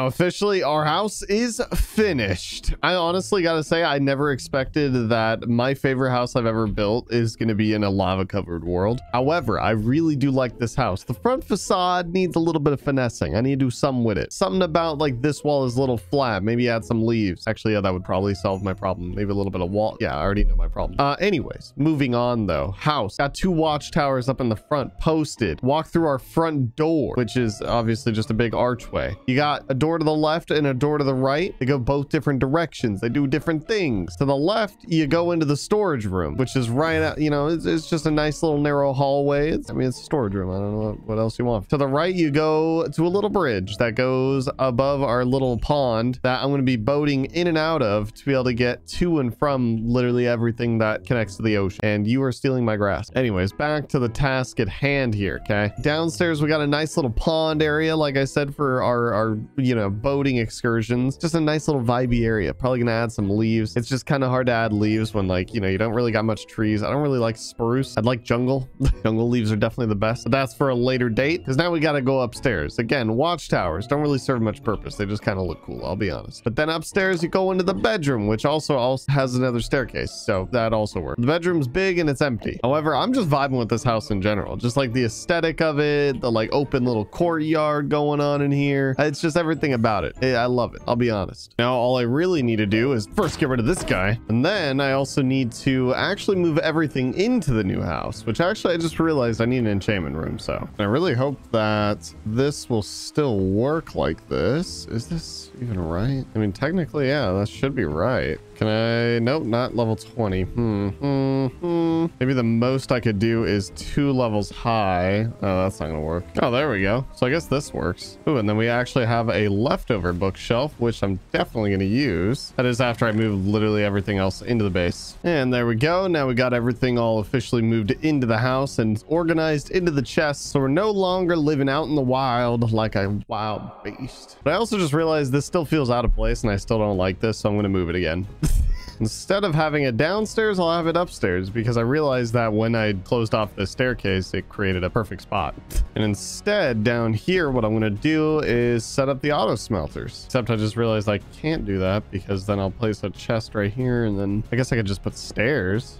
Now, officially, our house is finished. I honestly got to say, I never expected that my favorite house I've ever built is to be in a lava-covered world. However, I really do like this house. The front facade needs a little bit of finessing. I need to do something with it. Something about, like, this wall is a little flat. Maybe add some leaves. Actually, yeah, that would probably solve my problem. Maybe a little bit of wall. Yeah, I already know my problem. Uh, anyways, moving on, though. House. Got two watchtowers up in the front, posted. Walk through our front door, which is obviously just a big archway. You got a door to the left and a door to the right. They go both different directions. They do different things. To the left, you go into the storage room, which is right out, you know, it's, it's just a nice little narrow hallway. It's, I mean, it's a storage room. I don't know what, what else you want. To the right, you go to a little bridge that goes above our little pond that I'm going to be boating in and out of to be able to get to and from literally everything that connects to the ocean. And you are stealing my grass. Anyways, back to the task at hand here, okay? Downstairs, we got a nice little pond area, like I said, for our, our you know, boating excursions. Just a nice little vibey area. Probably gonna add some leaves. It's just kind of hard to add leaves when like, you know, you don't really got much trees. I don't really like spruce. I'd like jungle. jungle leaves are definitely the best. But that's for a later date because now we got to go upstairs. Again, watchtowers don't really serve much purpose. They just kind of look cool, I'll be honest. But then upstairs you go into the bedroom, which also, also has another staircase. So that also works. The bedroom's big and it's empty. However, I'm just vibing with this house in general. Just like the aesthetic of it, the like open little courtyard going on in here. It's just everything about it. I love it. I'll be honest. Now, all I really need to do is first get rid of this guy. And then I also need to actually move everything into the new house, which actually I just realized I need an enchantment room. So I really hope that this will still work like this. Is this even right? I mean, technically, yeah, that should be right. Can I? Nope, not level 20. Hmm. Hmm. hmm. Maybe the most I could do is two levels high. Oh, that's not gonna work. Oh, there we go. So I guess this works. Ooh, and then we actually have a leftover bookshelf, which I'm definitely gonna use. That is after I move literally everything else into the base. And there we go. Now we got everything all officially moved into the house and organized into the chest. So we're no longer living out in the wild like a wild beast. But I also just realized this still feels out of place and I still don't like this. So I'm gonna move it again. Instead of having it downstairs, I'll have it upstairs because I realized that when I closed off the staircase, it created a perfect spot. And instead, down here, what I'm going to do is set up the auto smelters. Except I just realized I can't do that because then I'll place a chest right here and then I guess I could just put stairs.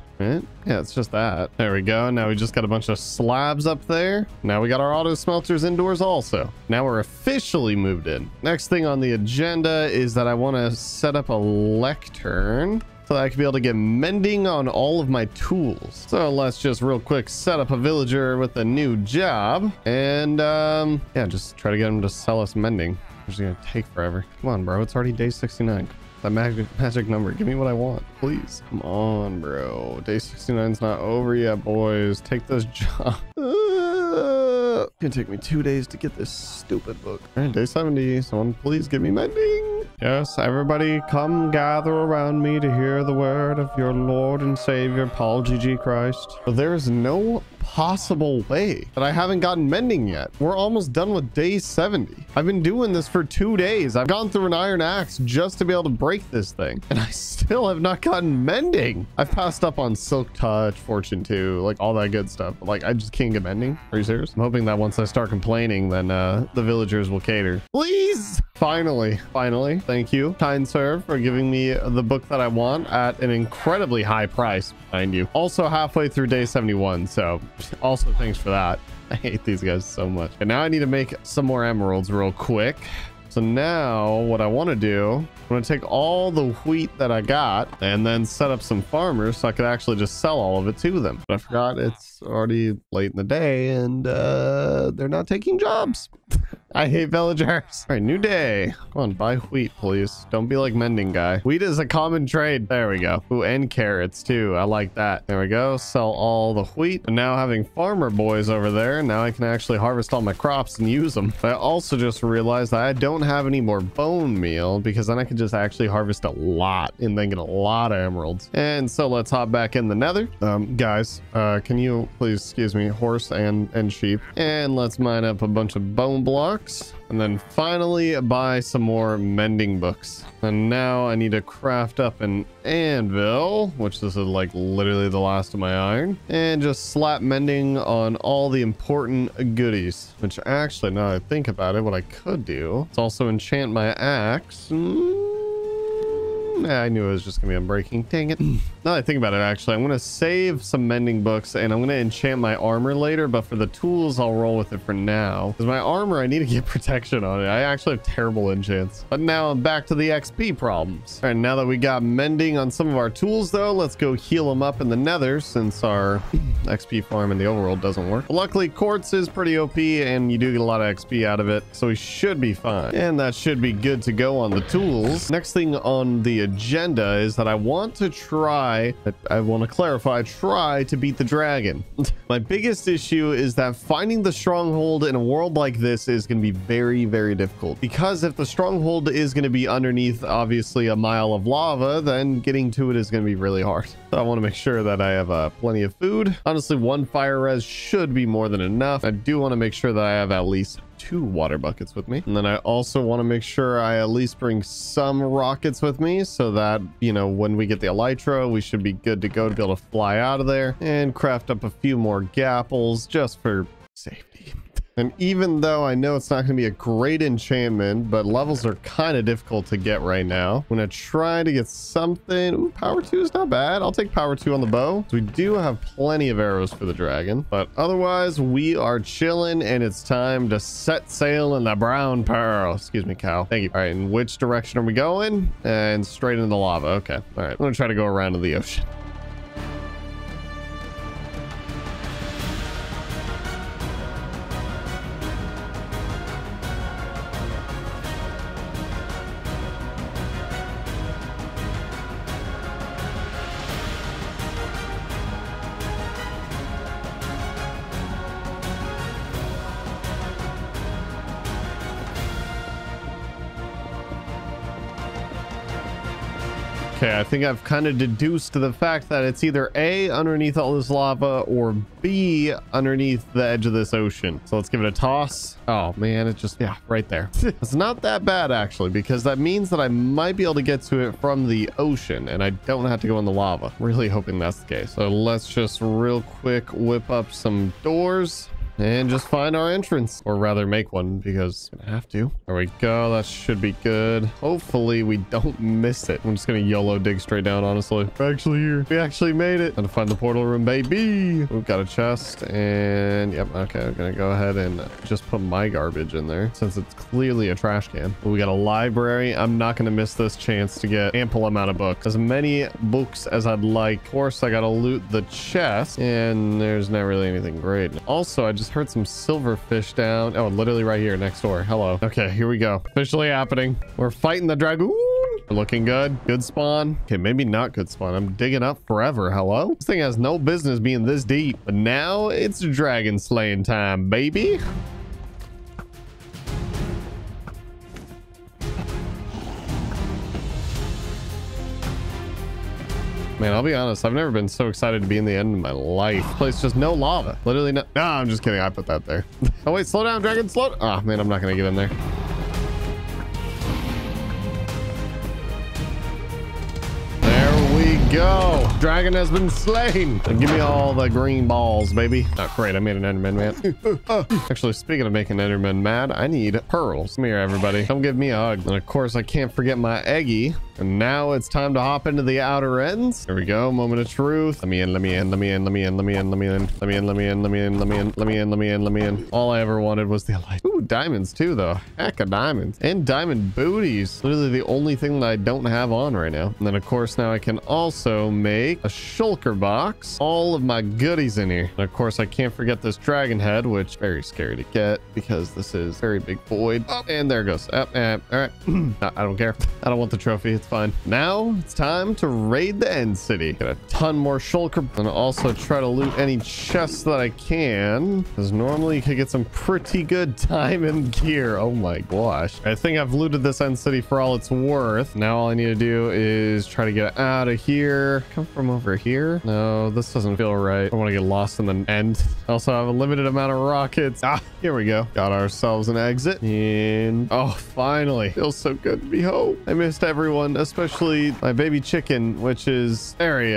Yeah, it's just that. There we go. Now we just got a bunch of slabs up there. Now we got our auto smelters indoors also. Now we're officially moved in. Next thing on the agenda is that I want to set up a lectern so that I can be able to get mending on all of my tools. So let's just real quick set up a villager with a new job and um, yeah, just try to get him to sell us mending. It's gonna take forever. Come on, bro. It's already day 69. That magic magic number. Give me what I want, please. Come on, bro. Day 69's not over yet, boys. Take this job. It's gonna take me two days to get this stupid book. All right, day 70. Someone please give me mending. Yes, everybody come gather around me to hear the word of your Lord and Savior, Paul GG Christ. There is no possible way that I haven't gotten mending yet. We're almost done with day 70. I've been doing this for two days. I've gone through an iron axe just to be able to break this thing. And I still have not gotten mending. I've passed up on silk touch, fortune 2, like all that good stuff. Like I just can't get mending. Are you serious? I'm hoping that once I start complaining, then uh, the villagers will cater. Please. Finally, finally. Thank you, kind sir, for giving me the book that I want at an incredibly high price, mind you. Also halfway through day 71, so also thanks for that. I hate these guys so much. And now I need to make some more emeralds real quick. So now what I want to do, I'm going to take all the wheat that I got and then set up some farmers so I could actually just sell all of it to them. But I forgot it's already late in the day and uh, they're not taking jobs. I hate villagers. All right, new day. Come on, buy wheat, please. Don't be like mending guy. Wheat is a common trade. There we go. Ooh, and carrots too. I like that. There we go. Sell all the wheat. And now having farmer boys over there, now I can actually harvest all my crops and use them. But I also just realized that I don't have any more bone meal because then I can just actually harvest a lot and then get a lot of emeralds. And so let's hop back in the nether. Um, guys, uh, can you please excuse me, horse and, and sheep. And let's mine up a bunch of bone blocks and then finally buy some more mending books and now i need to craft up an anvil which this is like literally the last of my iron and just slap mending on all the important goodies which actually now i think about it what i could do is also enchant my axe mm I knew it was just gonna be unbreaking. Dang it. now I think about it, actually, I'm gonna save some mending books and I'm gonna enchant my armor later, but for the tools, I'll roll with it for now. Because my armor, I need to get protection on it. I actually have terrible enchants. But now I'm back to the XP problems. All right, now that we got mending on some of our tools, though, let's go heal them up in the nether since our XP farm in the overworld doesn't work. But luckily, quartz is pretty OP and you do get a lot of XP out of it, so we should be fine. And that should be good to go on the tools. Next thing on the agenda is that I want to try, I want to clarify, try to beat the dragon. My biggest issue is that finding the stronghold in a world like this is going to be very, very difficult. Because if the stronghold is going to be underneath, obviously, a mile of lava, then getting to it is going to be really hard. So I want to make sure that I have uh, plenty of food. Honestly, one fire res should be more than enough. I do want to make sure that I have at least two water buckets with me. And then I also want to make sure I at least bring some rockets with me so that, you know, when we get the elytra, we should be good to go to be able to fly out of there and craft up a few more gapples just for safety. And even though I know it's not going to be a great enchantment, but levels are kind of difficult to get right now, I'm going to try to get something. Ooh, power 2 is not bad. I'll take power 2 on the bow. So we do have plenty of arrows for the dragon, but otherwise we are chilling and it's time to set sail in the brown pearl. Excuse me, cow. Thank you. All right, in which direction are we going? And straight into the lava. Okay. All right, I'm going to try to go around to the ocean. Think I've kind of deduced the fact that it's either A, underneath all this lava, or B, underneath the edge of this ocean. So let's give it a toss. Oh, man, it just, yeah, right there. it's not that bad, actually, because that means that I might be able to get to it from the ocean, and I don't have to go in the lava. Really hoping that's the case. So let's just real quick whip up some doors and just find our entrance. Or rather make one because I have to. There we go. That should be good. Hopefully we don't miss it. I'm just gonna yolo dig straight down honestly. We're actually here. We actually made it. Gonna find the portal room baby. We've got a chest and yep okay i'm gonna go ahead and just put my garbage in there since it's clearly a trash can. We got a library. I'm not gonna miss this chance to get ample amount of books. As many books as i'd like. Of course i gotta loot the chest and there's not really anything great. Also i just just heard some silverfish down. Oh, literally right here next door. Hello. Okay, here we go. Officially happening. We're fighting the dragoon. Looking good. Good spawn. Okay, maybe not good spawn. I'm digging up forever. Hello? This thing has no business being this deep. But now it's dragon slaying time, baby. Man, I'll be honest. I've never been so excited to be in the end of my life. Place just no lava. Literally no. No, I'm just kidding. I put that there. oh, wait. Slow down, dragon. Slow. Oh, man. I'm not going to get in there. There we go. Dragon has been slain. And give me all the green balls, baby. Not oh, great. I made an Enderman mad. Actually, speaking of making Enderman mad, I need pearls. Come here, everybody. Come give me a hug. And of course, I can't forget my eggy. And now it's time to hop into the outer ends. Here we go. Moment of truth. Let me in, let me in, let me in, let me in, let me in, let me in, let me in, let me in, let me in, let me in, let me in, let me in, let me in. All I ever wanted was the light. Ooh, diamonds too, though. Heck of diamonds. And diamond booties. Literally the only thing that I don't have on right now. And then, of course, now I can also make a shulker box. All of my goodies in here. And of course, I can't forget this dragon head, which very scary to get because this is very big void. Oh, and there it goes. Oh, eh, all right. I don't care. I don't want the trophy. It's fine. Now it's time to raid the end city. Get a ton more shulker and also try to loot any chests that I can because normally you could get some pretty good diamond gear. Oh my gosh. I think I've looted this end city for all it's worth. Now all I need to do is try to get out of here. Come from over here. No, this doesn't feel right. I want to get lost in the end. Also I have a limited amount of rockets. Ah, here we go. Got ourselves an exit. And oh, finally. Feels so good to be home. I missed everyone especially my baby chicken, which is there he.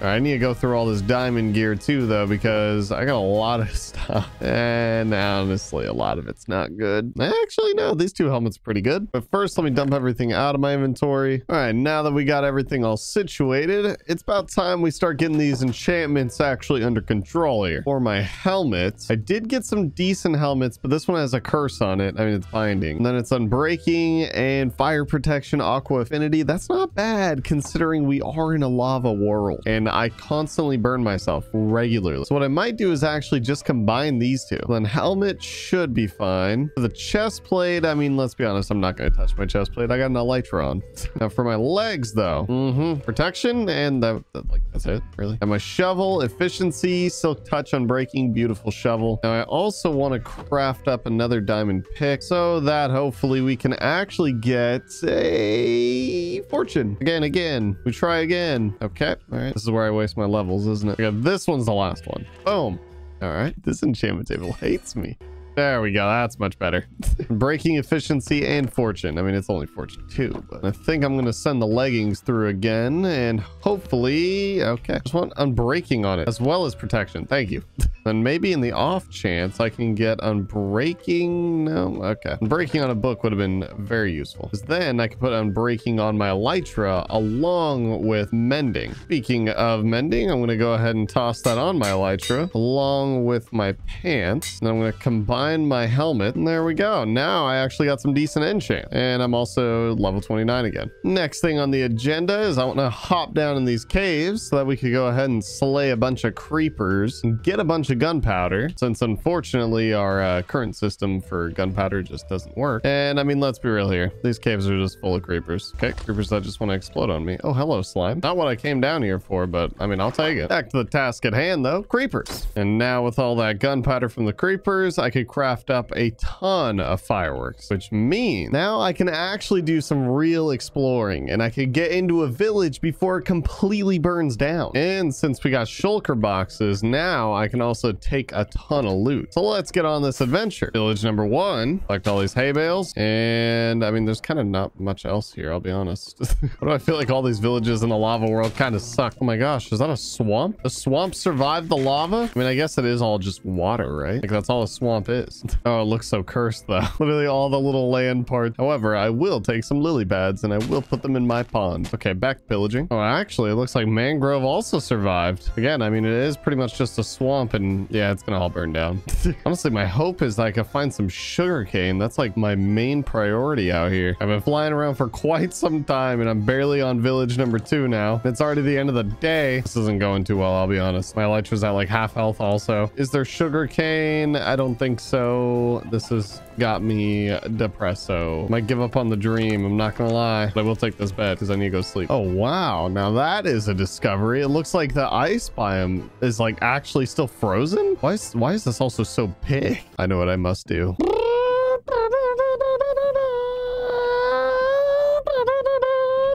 I need to go through all this diamond gear too, though, because I got a lot of stuff. And honestly, a lot of it's not good. Actually, no, these two helmets are pretty good. But first, let me dump everything out of my inventory. All right, now that we got everything all situated, it's about time we start getting these enchantments actually under control here. For my helmets, I did get some decent helmets, but this one has a curse on it. I mean, it's binding. And then it's unbreaking and fire protection, aqua affinity that's not bad considering we are in a lava world and I constantly burn myself regularly. So what I might do is actually just combine these two. Then helmet should be fine. The chest plate, I mean, let's be honest, I'm not going to touch my chest plate. I got an elytra on. now for my legs though, mm -hmm, protection and that, that, like that's it really. And my shovel, efficiency, silk touch Unbreaking, beautiful shovel. Now I also want to craft up another diamond pick so that hopefully we can actually get a fortune. Again, again. We try again. Okay. All right. This is where I waste my levels, isn't it? Okay, this one's the last one. Boom. All right. This enchantment table hates me. There we go. That's much better. Breaking efficiency and fortune. I mean, it's only fortune too, but I think I'm going to send the leggings through again and hopefully, okay. Just want unbreaking on it as well as protection. Thank you. and maybe in the off chance I can get unbreaking. No, okay. Unbreaking on a book would have been very useful because then I could put unbreaking on my elytra along with mending. Speaking of mending, I'm going to go ahead and toss that on my elytra along with my pants. And I'm going to combine my helmet. And there we go. Now I actually got some decent enchant. And I'm also level 29 again. Next thing on the agenda is I want to hop down in these caves so that we could go ahead and slay a bunch of creepers and get a bunch of gunpowder. Since unfortunately our uh, current system for gunpowder just doesn't work. And I mean, let's be real here. These caves are just full of creepers. Okay, creepers that just want to explode on me. Oh, hello, slime. Not what I came down here for, but I mean, I'll take it. Back to the task at hand though, creepers. And now with all that gunpowder from the creepers, I could craft up a ton of fireworks, which means now I can actually do some real exploring and I could get into a village before it completely burns down. And since we got shulker boxes, now I can also take a ton of loot. So let's get on this adventure. Village number one, collect all these hay bales. And I mean, there's kind of not much else here, I'll be honest. Why do I feel like all these villages in the lava world kind of suck? Oh my gosh, is that a swamp? The swamp survived the lava? I mean, I guess it is all just water, right? Like that's all a swamp is. oh, it looks so cursed though. Literally all the little land parts. However, I will take some lily pads and I will put them in my pond. Okay, back pillaging. Oh, actually, it looks like mangrove also survived. Again, I mean, it is pretty much just a swamp and yeah, it's gonna all burn down. Honestly, my hope is that I can find some sugar cane. That's like my main priority out here. I've been flying around for quite some time and I'm barely on village number two now. It's already the end of the day. This isn't going too well, I'll be honest. My elytra's at like half health also. Is there sugar cane? I don't think so. So this has got me depresso. Might give up on the dream. I'm not gonna lie. But I will take this bed because I need to go sleep. Oh, wow. Now that is a discovery. It looks like the ice biome is like actually still frozen. Why is, why is this also so big? I know what I must do.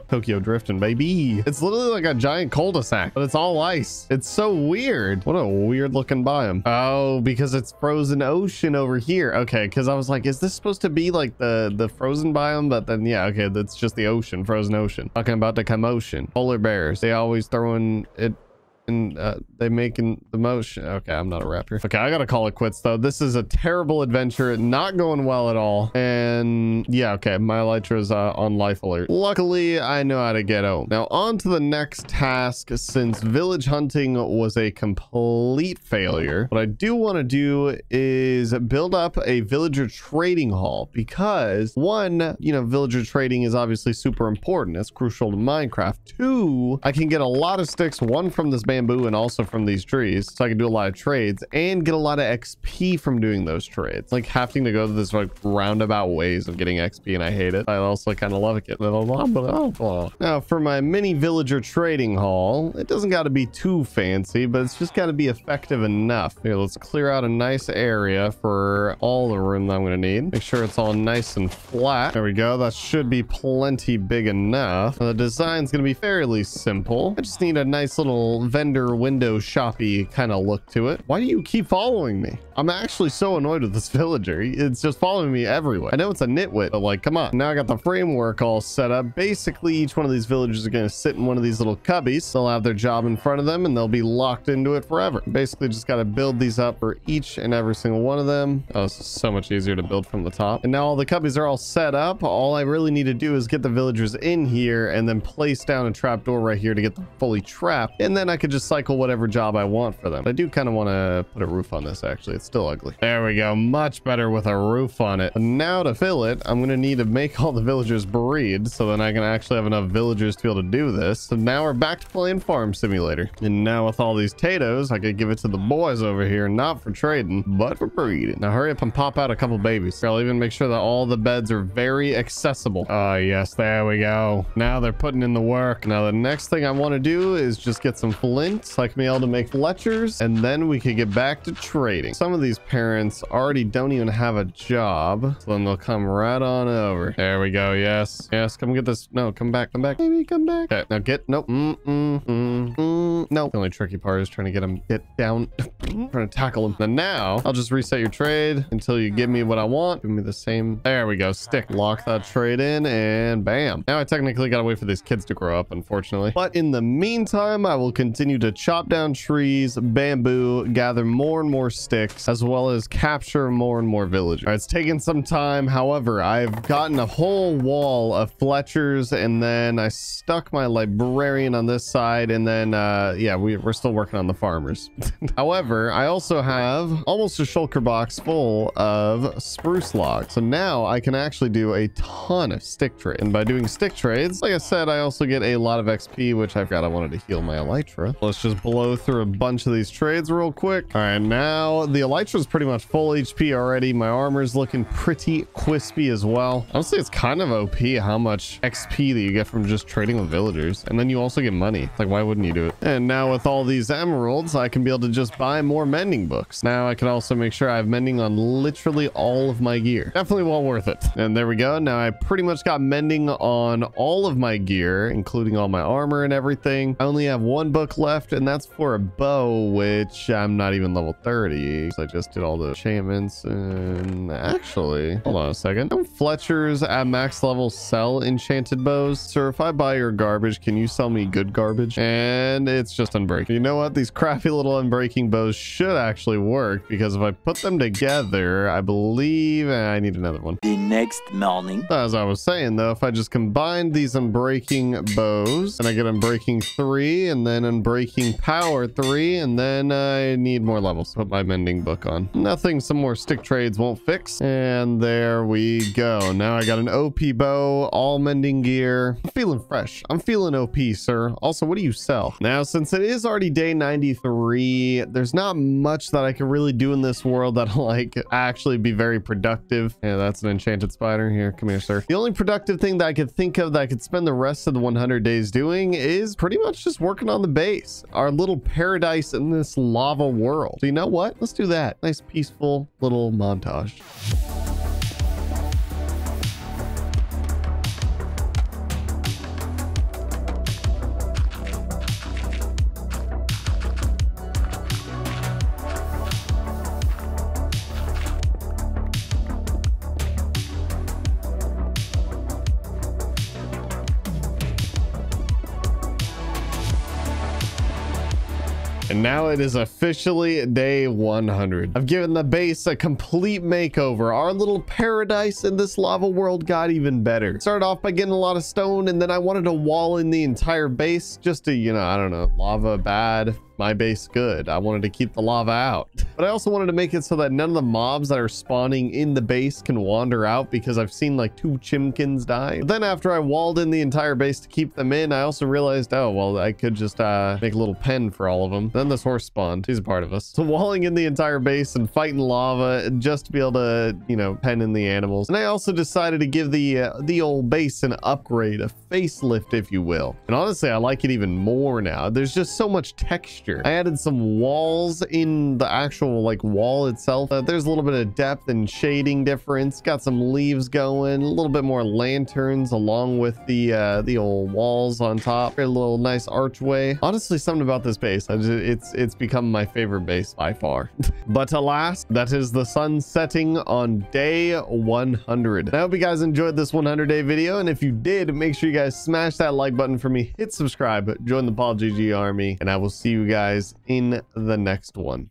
Tokyo drifting, baby. It's literally like a giant cul-de-sac, but it's all ice. It's so weird. What a weird looking biome. Oh, because it's frozen ocean over here. Okay, because I was like, is this supposed to be like the, the frozen biome? But then, yeah, okay, that's just the ocean, frozen ocean. Talking about the commotion. Polar bears, they always throwing it and uh, they making the motion. Okay, I'm not a rapper. Okay, I gotta call it quits though. This is a terrible adventure, not going well at all. And yeah, okay, my elytra is uh, on life alert. Luckily, I know how to get home. Now on to the next task. Since village hunting was a complete failure, what I do want to do is build up a villager trading hall because one, you know, villager trading is obviously super important. It's crucial to Minecraft. Two, I can get a lot of sticks. One from this band bamboo and also from these trees. So I can do a lot of trades and get a lot of XP from doing those trades. Like having to go to this like roundabout ways of getting XP and I hate it. I also kind of love it. Oh, now for my mini villager trading hall, it doesn't got to be too fancy, but it's just got to be effective enough. Here, let's clear out a nice area for all the room that I'm going to need. Make sure it's all nice and flat. There we go. That should be plenty big enough. The design's going to be fairly simple. I just need a nice little vendor vendor window shoppy kind of look to it. Why do you keep following me? I'm actually so annoyed with this villager. It's just following me everywhere. I know it's a nitwit, but like, come on. Now I got the framework all set up. Basically, each one of these villagers are going to sit in one of these little cubbies. They'll have their job in front of them and they'll be locked into it forever. Basically, just got to build these up for each and every single one of them. Oh, this is so much easier to build from the top. And now all the cubbies are all set up. All I really need to do is get the villagers in here and then place down a trap door right here to get them fully trapped. And then I could just cycle whatever job I want for them. I do kind of want to put a roof on this, actually. It's still ugly. There we go. Much better with a roof on it. now to fill it, I'm going to need to make all the villagers breed so then I can actually have enough villagers to be able to do this. So now we're back to playing Farm Simulator. And now with all these potatoes, I could give it to the boys over here, not for trading, but for breeding. Now hurry up and pop out a couple babies. I'll even make sure that all the beds are very accessible. Ah, uh, yes, there we go. Now they're putting in the work. Now the next thing I want to do is just get some flint so I can be able to make fletchers and then we could get back to trading. Some of these parents already don't even have a job. So then they'll come right on over. There we go. Yes. Yes. Come get this. No, come back. Come back. Baby, come back. Okay. Now get. Nope. Mm, mm, mm. Mm, no. The only tricky part is trying to get him get down, trying to tackle him. And now I'll just reset your trade until you give me what I want. Give me the same. There we go. Stick. Lock that trade in and bam. Now I technically got to wait for these kids to grow up, unfortunately. But in the meantime, I will continue to chop down trees, bamboo, gather more and more sticks, as well as capture more and more villagers. Right, it's taken some time. However, I've gotten a whole wall of Fletchers and then I stuck my librarian on this side and then uh yeah we, we're still working on the farmers however i also have almost a shulker box full of spruce logs so now i can actually do a ton of stick trade and by doing stick trades like i said i also get a lot of xp which i've got i wanted to heal my elytra let's just blow through a bunch of these trades real quick all right now the elytra is pretty much full hp already. My armor is looking pretty crispy as well. Honestly it's kind of op how much xp that you get from just trading with villagers. And then you also get money. Like why wouldn't you do it? And now with all these emeralds i can be able to just buy more mending books. Now i can also make sure i have mending on literally all of my gear. Definitely well worth it. And there we go. Now i pretty much got mending on all of my gear including all my armor and everything. I only have one book left and that's for a bow which i'm not even level 30 so i just did all the enchantments and actually hold on a second. Don't fletchers at max level sell enchanted bows. Sir if i buy your garbage can you sell me good garbage? And it's just unbreaking. You know what? These crappy little unbreaking bows should actually work because if i put them together i believe i need another one. The next morning. as I was saying, though, if I just combine these Unbreaking bows, and I get Unbreaking 3, and then Unbreaking Power 3, and then I need more levels. Put my Mending book on. Nothing some more stick trades won't fix. And there we go. Now I got an OP bow, all Mending gear. I'm feeling fresh. I'm feeling OP, sir. Also, what do you sell? Now, since it is already day 93, there's not much that I can really do in this world that'll, like, actually be very productive. Yeah, that's an enchanted spider. Here, come here, sir. The only productive thing that I could think of that I could spend the rest of the 100 days doing is pretty much just working on the base. Our little paradise in this lava world. So you know what? Let's do that. Nice, peaceful little montage. Now it is officially day 100. I've given the base a complete makeover. Our little paradise in this lava world got even better. Started off by getting a lot of stone and then I wanted to wall in the entire base just to, you know, I don't know, lava bad, my base good. I wanted to keep the lava out. But I also wanted to make it so that none of the mobs that are spawning in the base can wander out because I've seen like two chimkins die. But then after I walled in the entire base to keep them in, I also realized, oh, well, I could just uh, make a little pen for all of them. Then this horse spawned. He's a part of us. So walling in the entire base and fighting lava just to be able to, you know, pen in the animals. And I also decided to give the, uh, the old base an upgrade, a facelift, if you will. And honestly, I like it even more now. There's just so much texture. I added some walls in the actual like wall itself. Uh, there's a little bit of depth and shading difference. Got some leaves going, a little bit more lanterns along with the uh, the old walls on top. A little nice archway. Honestly, something about this base, just, it's it's become my favorite base by far. but alas, that is the sun setting on day 100. I hope you guys enjoyed this 100 day video, and if you did, make sure you guys smash that like button for me, hit subscribe, join the Paul GG army, and I will see you guys in the next one.